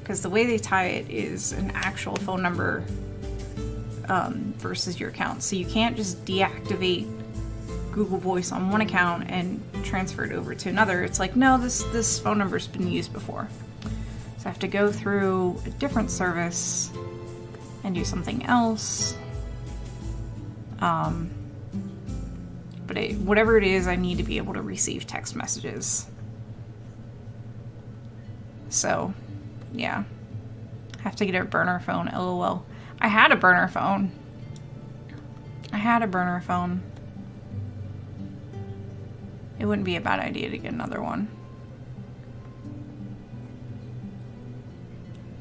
Because the way they tie it is an actual phone number um, versus your account. So you can't just deactivate Google Voice on one account and transfer it over to another. It's like, no, this, this phone number's been used before. So I have to go through a different service and do something else. Um, but it, whatever it is, I need to be able to receive text messages. So, yeah. Have to get a burner phone, lol. I had a burner phone. I had a burner phone. It wouldn't be a bad idea to get another one.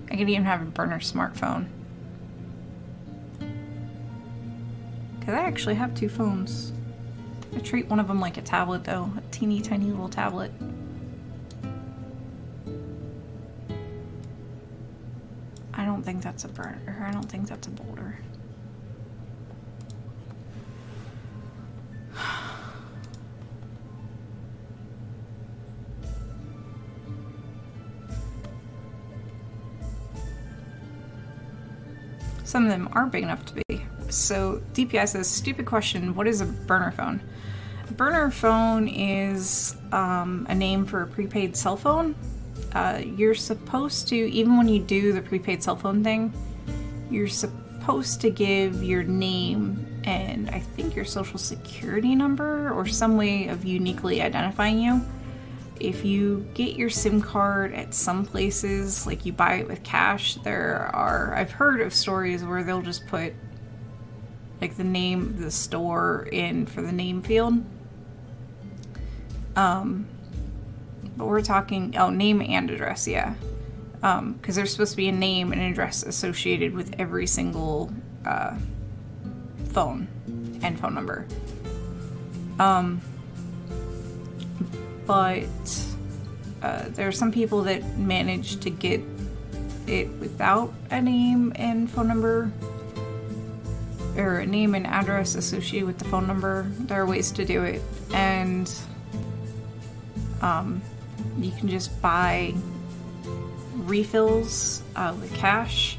I could even have a burner smartphone. Because I actually have two phones. I treat one of them like a tablet though, a teeny tiny little tablet. I don't think that's a burner. I don't think that's a boulder. *sighs* Some of them aren't big enough to be. So DPI says, stupid question, what is a burner phone? A burner phone is um, a name for a prepaid cell phone. Uh, you're supposed to, even when you do the prepaid cell phone thing, you're supposed to give your name and I think your social security number or some way of uniquely identifying you if you get your SIM card at some places, like you buy it with cash, there are, I've heard of stories where they'll just put like the name of the store in for the name field. Um, but we're talking, oh, name and address, yeah. Um, because um, there's supposed to be a name and address associated with every single uh, phone and phone number. Um, but uh, there are some people that manage to get it without a name and phone number or a name and address associated with the phone number. There are ways to do it, and um, you can just buy refills uh, with cash.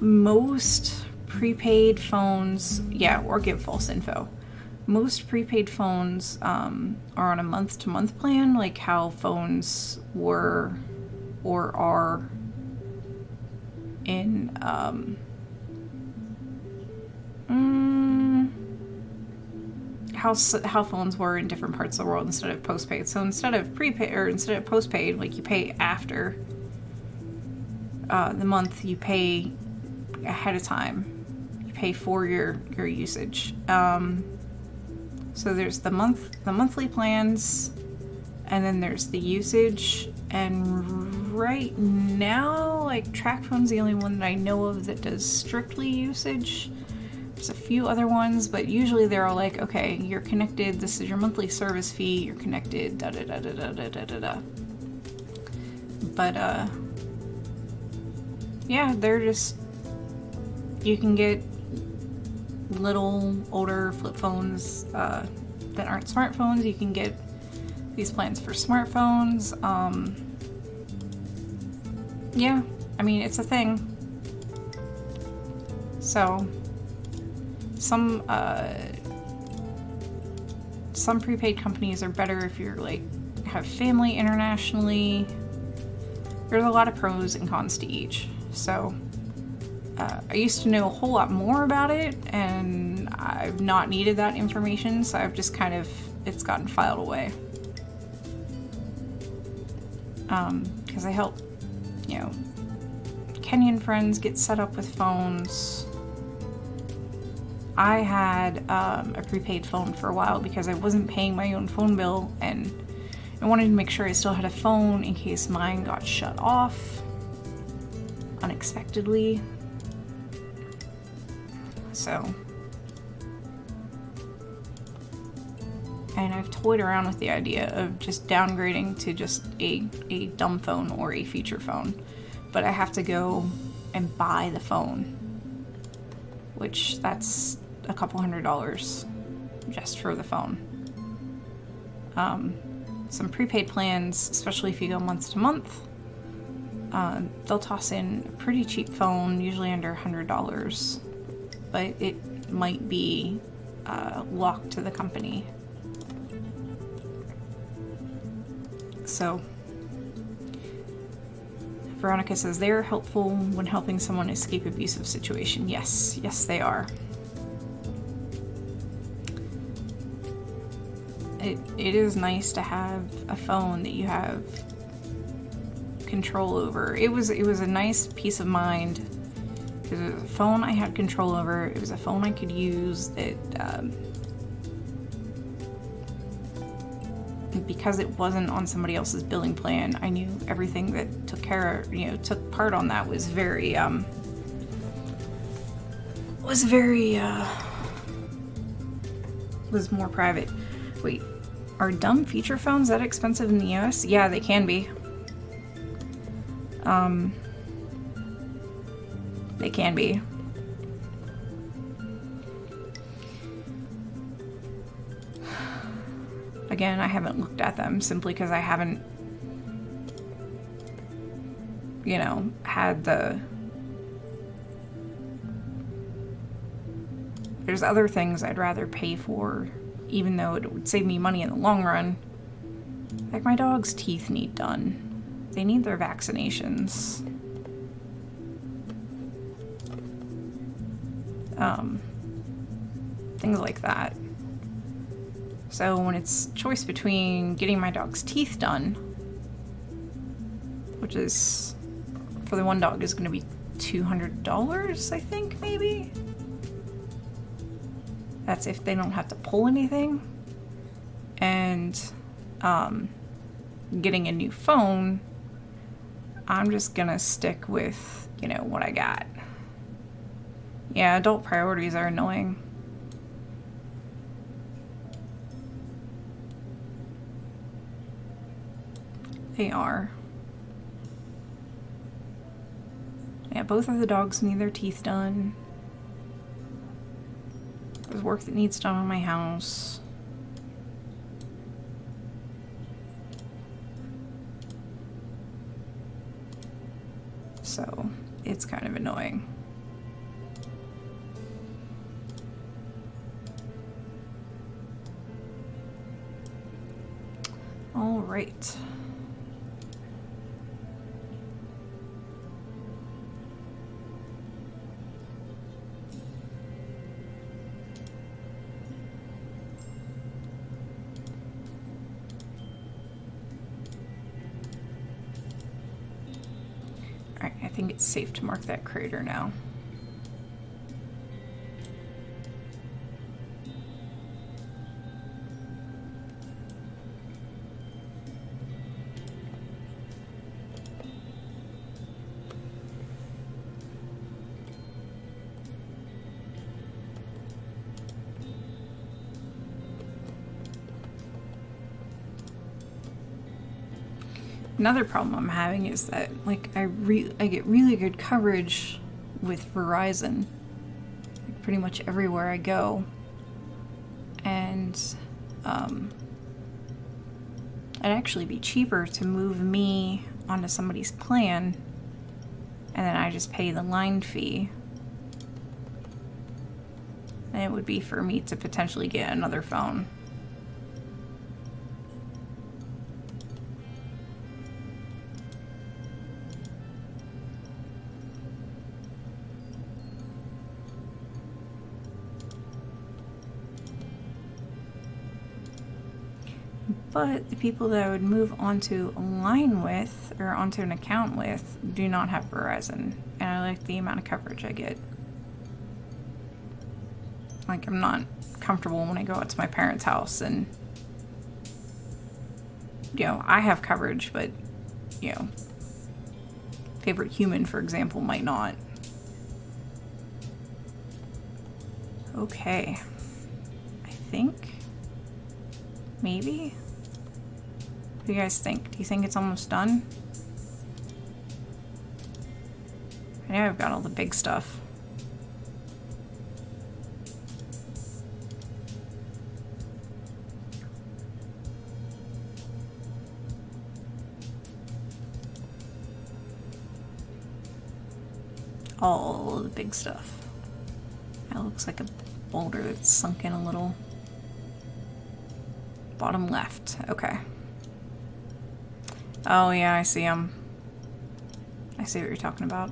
Most prepaid phones, yeah, or give false info most prepaid phones um, are on a month to month plan, like how phones were or are in um, mm, how how phones were in different parts of the world instead of postpaid. So instead of prepaid or instead of postpaid, like you pay after uh, the month, you pay ahead of time. You pay for your your usage. Um, so there's the month the monthly plans, and then there's the usage. And right now, like TracFone's the only one that I know of that does strictly usage. There's a few other ones, but usually they're all like, okay, you're connected. This is your monthly service fee. You're connected. Da da da da da da da da. da. But uh, yeah, they're just you can get little older flip phones uh, that aren't smartphones. You can get these plans for smartphones. Um, yeah, I mean it's a thing. So some uh, some prepaid companies are better if you're like have family internationally. There's a lot of pros and cons to each. So uh, I used to know a whole lot more about it, and I've not needed that information, so I've just kind of it's gotten filed away. Because I help, you know, Kenyan friends get set up with phones. I had um, a prepaid phone for a while because I wasn't paying my own phone bill, and I wanted to make sure I still had a phone in case mine got shut off unexpectedly. So, and I've toyed around with the idea of just downgrading to just a, a dumb phone or a feature phone, but I have to go and buy the phone, which that's a couple hundred dollars just for the phone. Um, some prepaid plans, especially if you go month to month, uh, they'll toss in a pretty cheap phone, usually under a $100, but it might be uh, locked to the company. So, Veronica says they are helpful when helping someone escape abusive situation. Yes, yes, they are. It, it is nice to have a phone that you have control over. It was it was a nice peace of mind it was a phone I had control over. It was a phone I could use that um, because it wasn't on somebody else's billing plan. I knew everything that took care of, you know, took part on that was very um, was very uh, was more private. Wait, are dumb feature phones that expensive in the US? Yeah, they can be. Um, they can be. Again, I haven't looked at them simply because I haven't, you know, had the. There's other things I'd rather pay for, even though it would save me money in the long run. Like my dog's teeth need done. They need their vaccinations. Um, things like that. So when it's choice between getting my dog's teeth done, which is for the one dog is going to be $200, I think maybe. That's if they don't have to pull anything. And um, getting a new phone, I'm just going to stick with, you know, what I got. Yeah, adult priorities are annoying. They are. Yeah, both of the dogs need their teeth done. There's work that needs done on my house. So, it's kind of annoying. All right. All right, I think it's safe to mark that crater now. Another problem I'm having is that like I re- I get really good coverage with Verizon, like, pretty much everywhere I go, and um, it'd actually be cheaper to move me onto somebody's plan, and then I just pay the line fee. And it would be for me to potentially get another phone. But the people that I would move onto a line with or onto an account with do not have Verizon, and I like the amount of coverage I get. Like, I'm not comfortable when I go out to my parents' house and, you know, I have coverage, but, you know, favorite human, for example, might not. Okay. I think. Maybe? Do you guys think? Do you think it's almost done? I know I've got all the big stuff. All the big stuff. That looks like a boulder that's sunk in a little. Bottom left. Okay. Oh yeah, I see them. I see what you're talking about.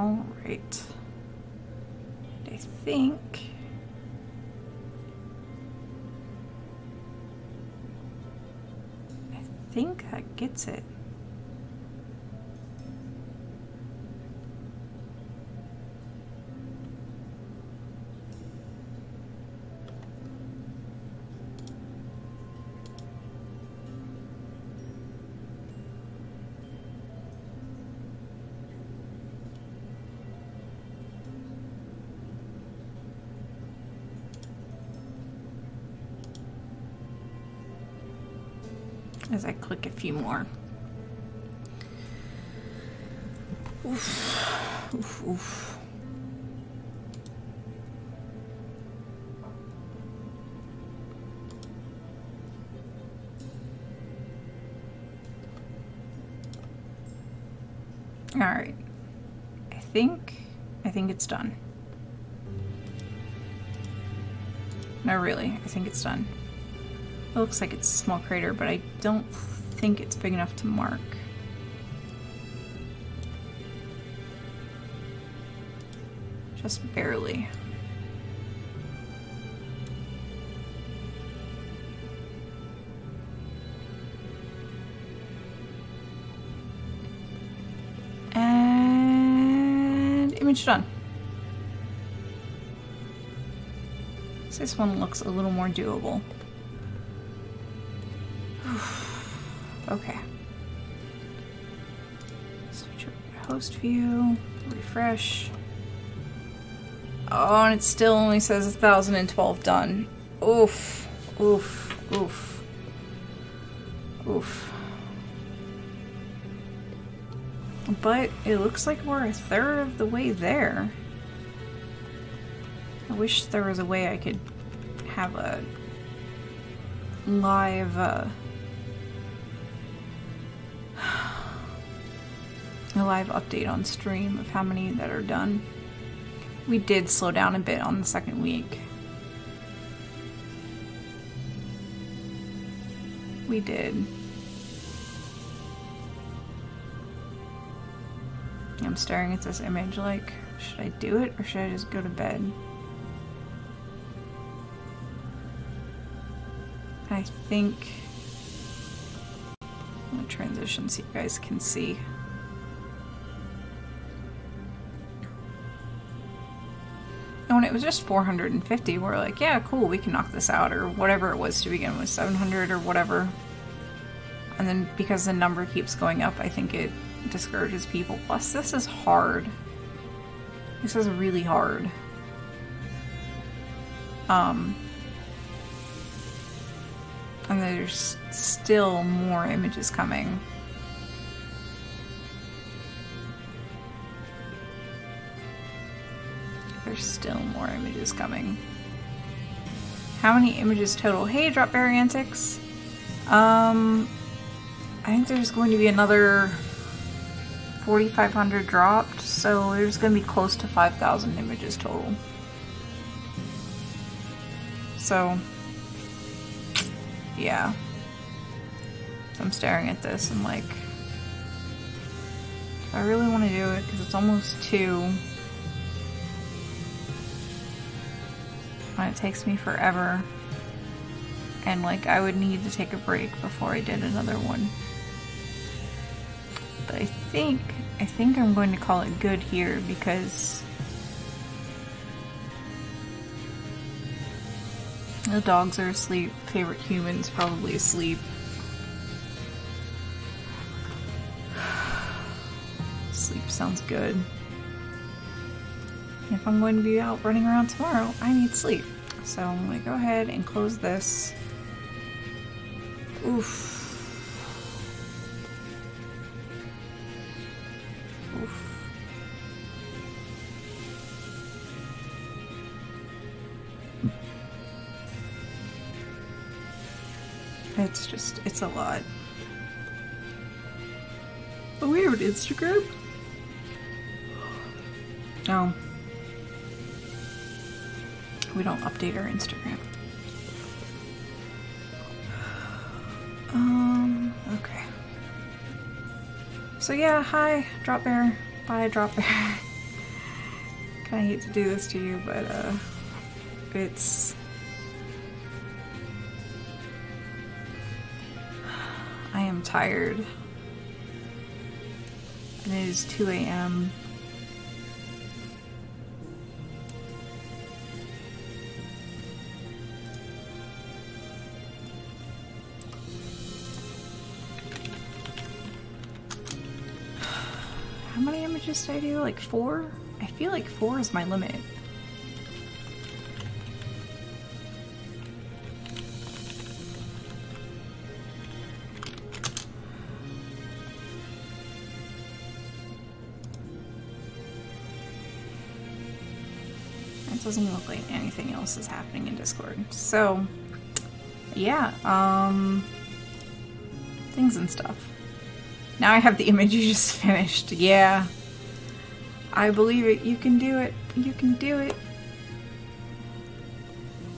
All right. I think. I think that gets it. Few more. Oof. Oof, oof. All right. I think I think it's done. No, really, I think it's done. It looks like it's a small crater, but I don't think it's big enough to mark. Just barely. And image done. This one looks a little more doable. Okay. Switch over to host view, refresh. Oh, and it still only says 1012 done. Oof, oof, oof, oof. But it looks like we're a third of the way there. I wish there was a way I could have a live uh, live update on stream of how many that are done. We did slow down a bit on the second week. We did. I'm staring at this image like, should I do it or should I just go to bed? I think I'm gonna transition so you guys can see. It was just 450, we're like, yeah, cool, we can knock this out, or whatever it was to begin with, 700 or whatever. And then because the number keeps going up, I think it discourages people. Plus, this is hard. This is really hard. Um, and there's still more images coming. There's still more images coming. How many images total? Hey, Drop Bear Antics. Um, I think there's going to be another 4,500 dropped, so there's going to be close to 5,000 images total. So, yeah. So I'm staring at this and like, I really want to do it because it's almost 2. It takes me forever. And like, I would need to take a break before I did another one. But I think, I think I'm going to call it good here because the dogs are asleep, favorite humans probably asleep. Sleep sounds good. If I'm going to be out running around tomorrow, I need sleep. So I'm to go ahead and close this. Oof. Oof. It's just, it's a lot. Oh, we have an Instagram? No. We don't update our Instagram. Um, okay. So yeah, hi, Drop Bear. Bye, Drop Bear. *laughs* Kinda hate to do this to you, but uh, it's... *sighs* I am tired. And it is 2 a.m. Did I do? Like four? I feel like four is my limit. It doesn't look like anything else is happening in Discord. So, yeah, um, things and stuff. Now I have the image you just *laughs* finished. Yeah. I believe it. You can do it. You can do it.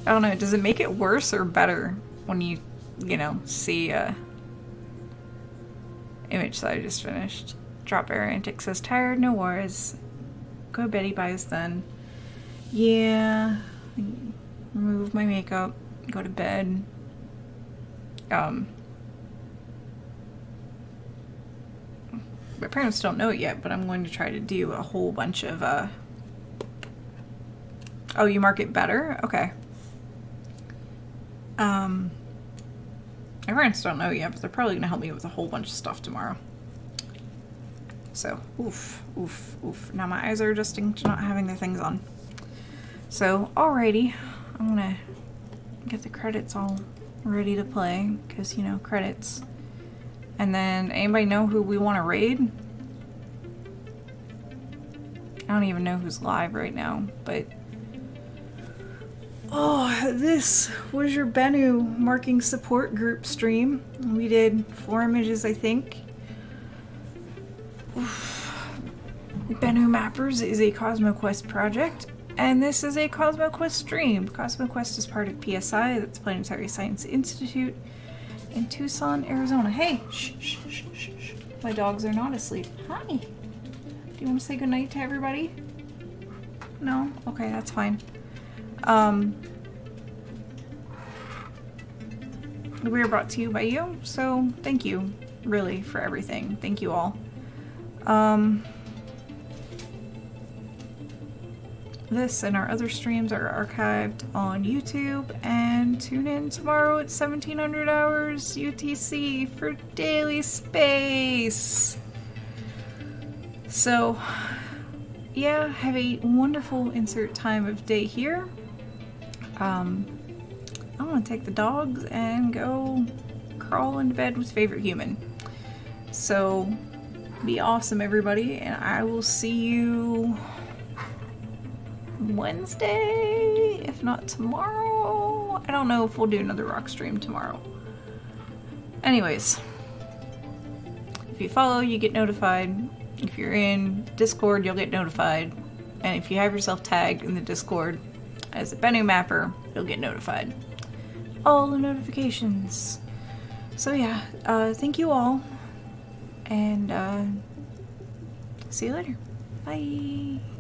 I don't know. Does it make it worse or better when you, you know, see a image that I just finished? Drop Bear Antic says, tired, no worries. Go Betty buys then. Yeah. Remove my makeup. Go to bed. Um, my parents don't know it yet, but I'm going to try to do a whole bunch of, uh... Oh, you mark it better? Okay. Um... My parents don't know yet, but they're probably going to help me with a whole bunch of stuff tomorrow. So, oof, oof, oof. Now my eyes are adjusting to not having their things on. So, alrighty. I'm gonna get the credits all ready to play, because, you know, credits. And then, anybody know who we want to raid? I don't even know who's live right now, but... Oh, this was your Bennu marking support group stream. We did four images, I think. Bennu Mappers is a CosmoQuest project, and this is a CosmoQuest stream. CosmoQuest is part of PSI, that's Planetary Science Institute in Tucson, Arizona. Hey, shh, shh, shh, shh, shh. My dogs are not asleep. Hi. Do you want to say goodnight to everybody? No? Okay, that's fine. Um, we are brought to you by you, so thank you, really, for everything. Thank you all. Um, this and our other streams are archived on YouTube, and tune in tomorrow at 1700 hours UTC for Daily Space. So, yeah, have a wonderful insert time of day here. Um, I want to take the dogs and go crawl into bed with favorite human. So, be awesome, everybody, and I will see you Wednesday, if not tomorrow. I don't know if we'll do another rock stream tomorrow. Anyways, if you follow, you get notified. If you're in Discord, you'll get notified. And if you have yourself tagged in the Discord as a Bennu mapper, you'll get notified. All the notifications. So yeah, uh, thank you all. And uh, see you later. Bye.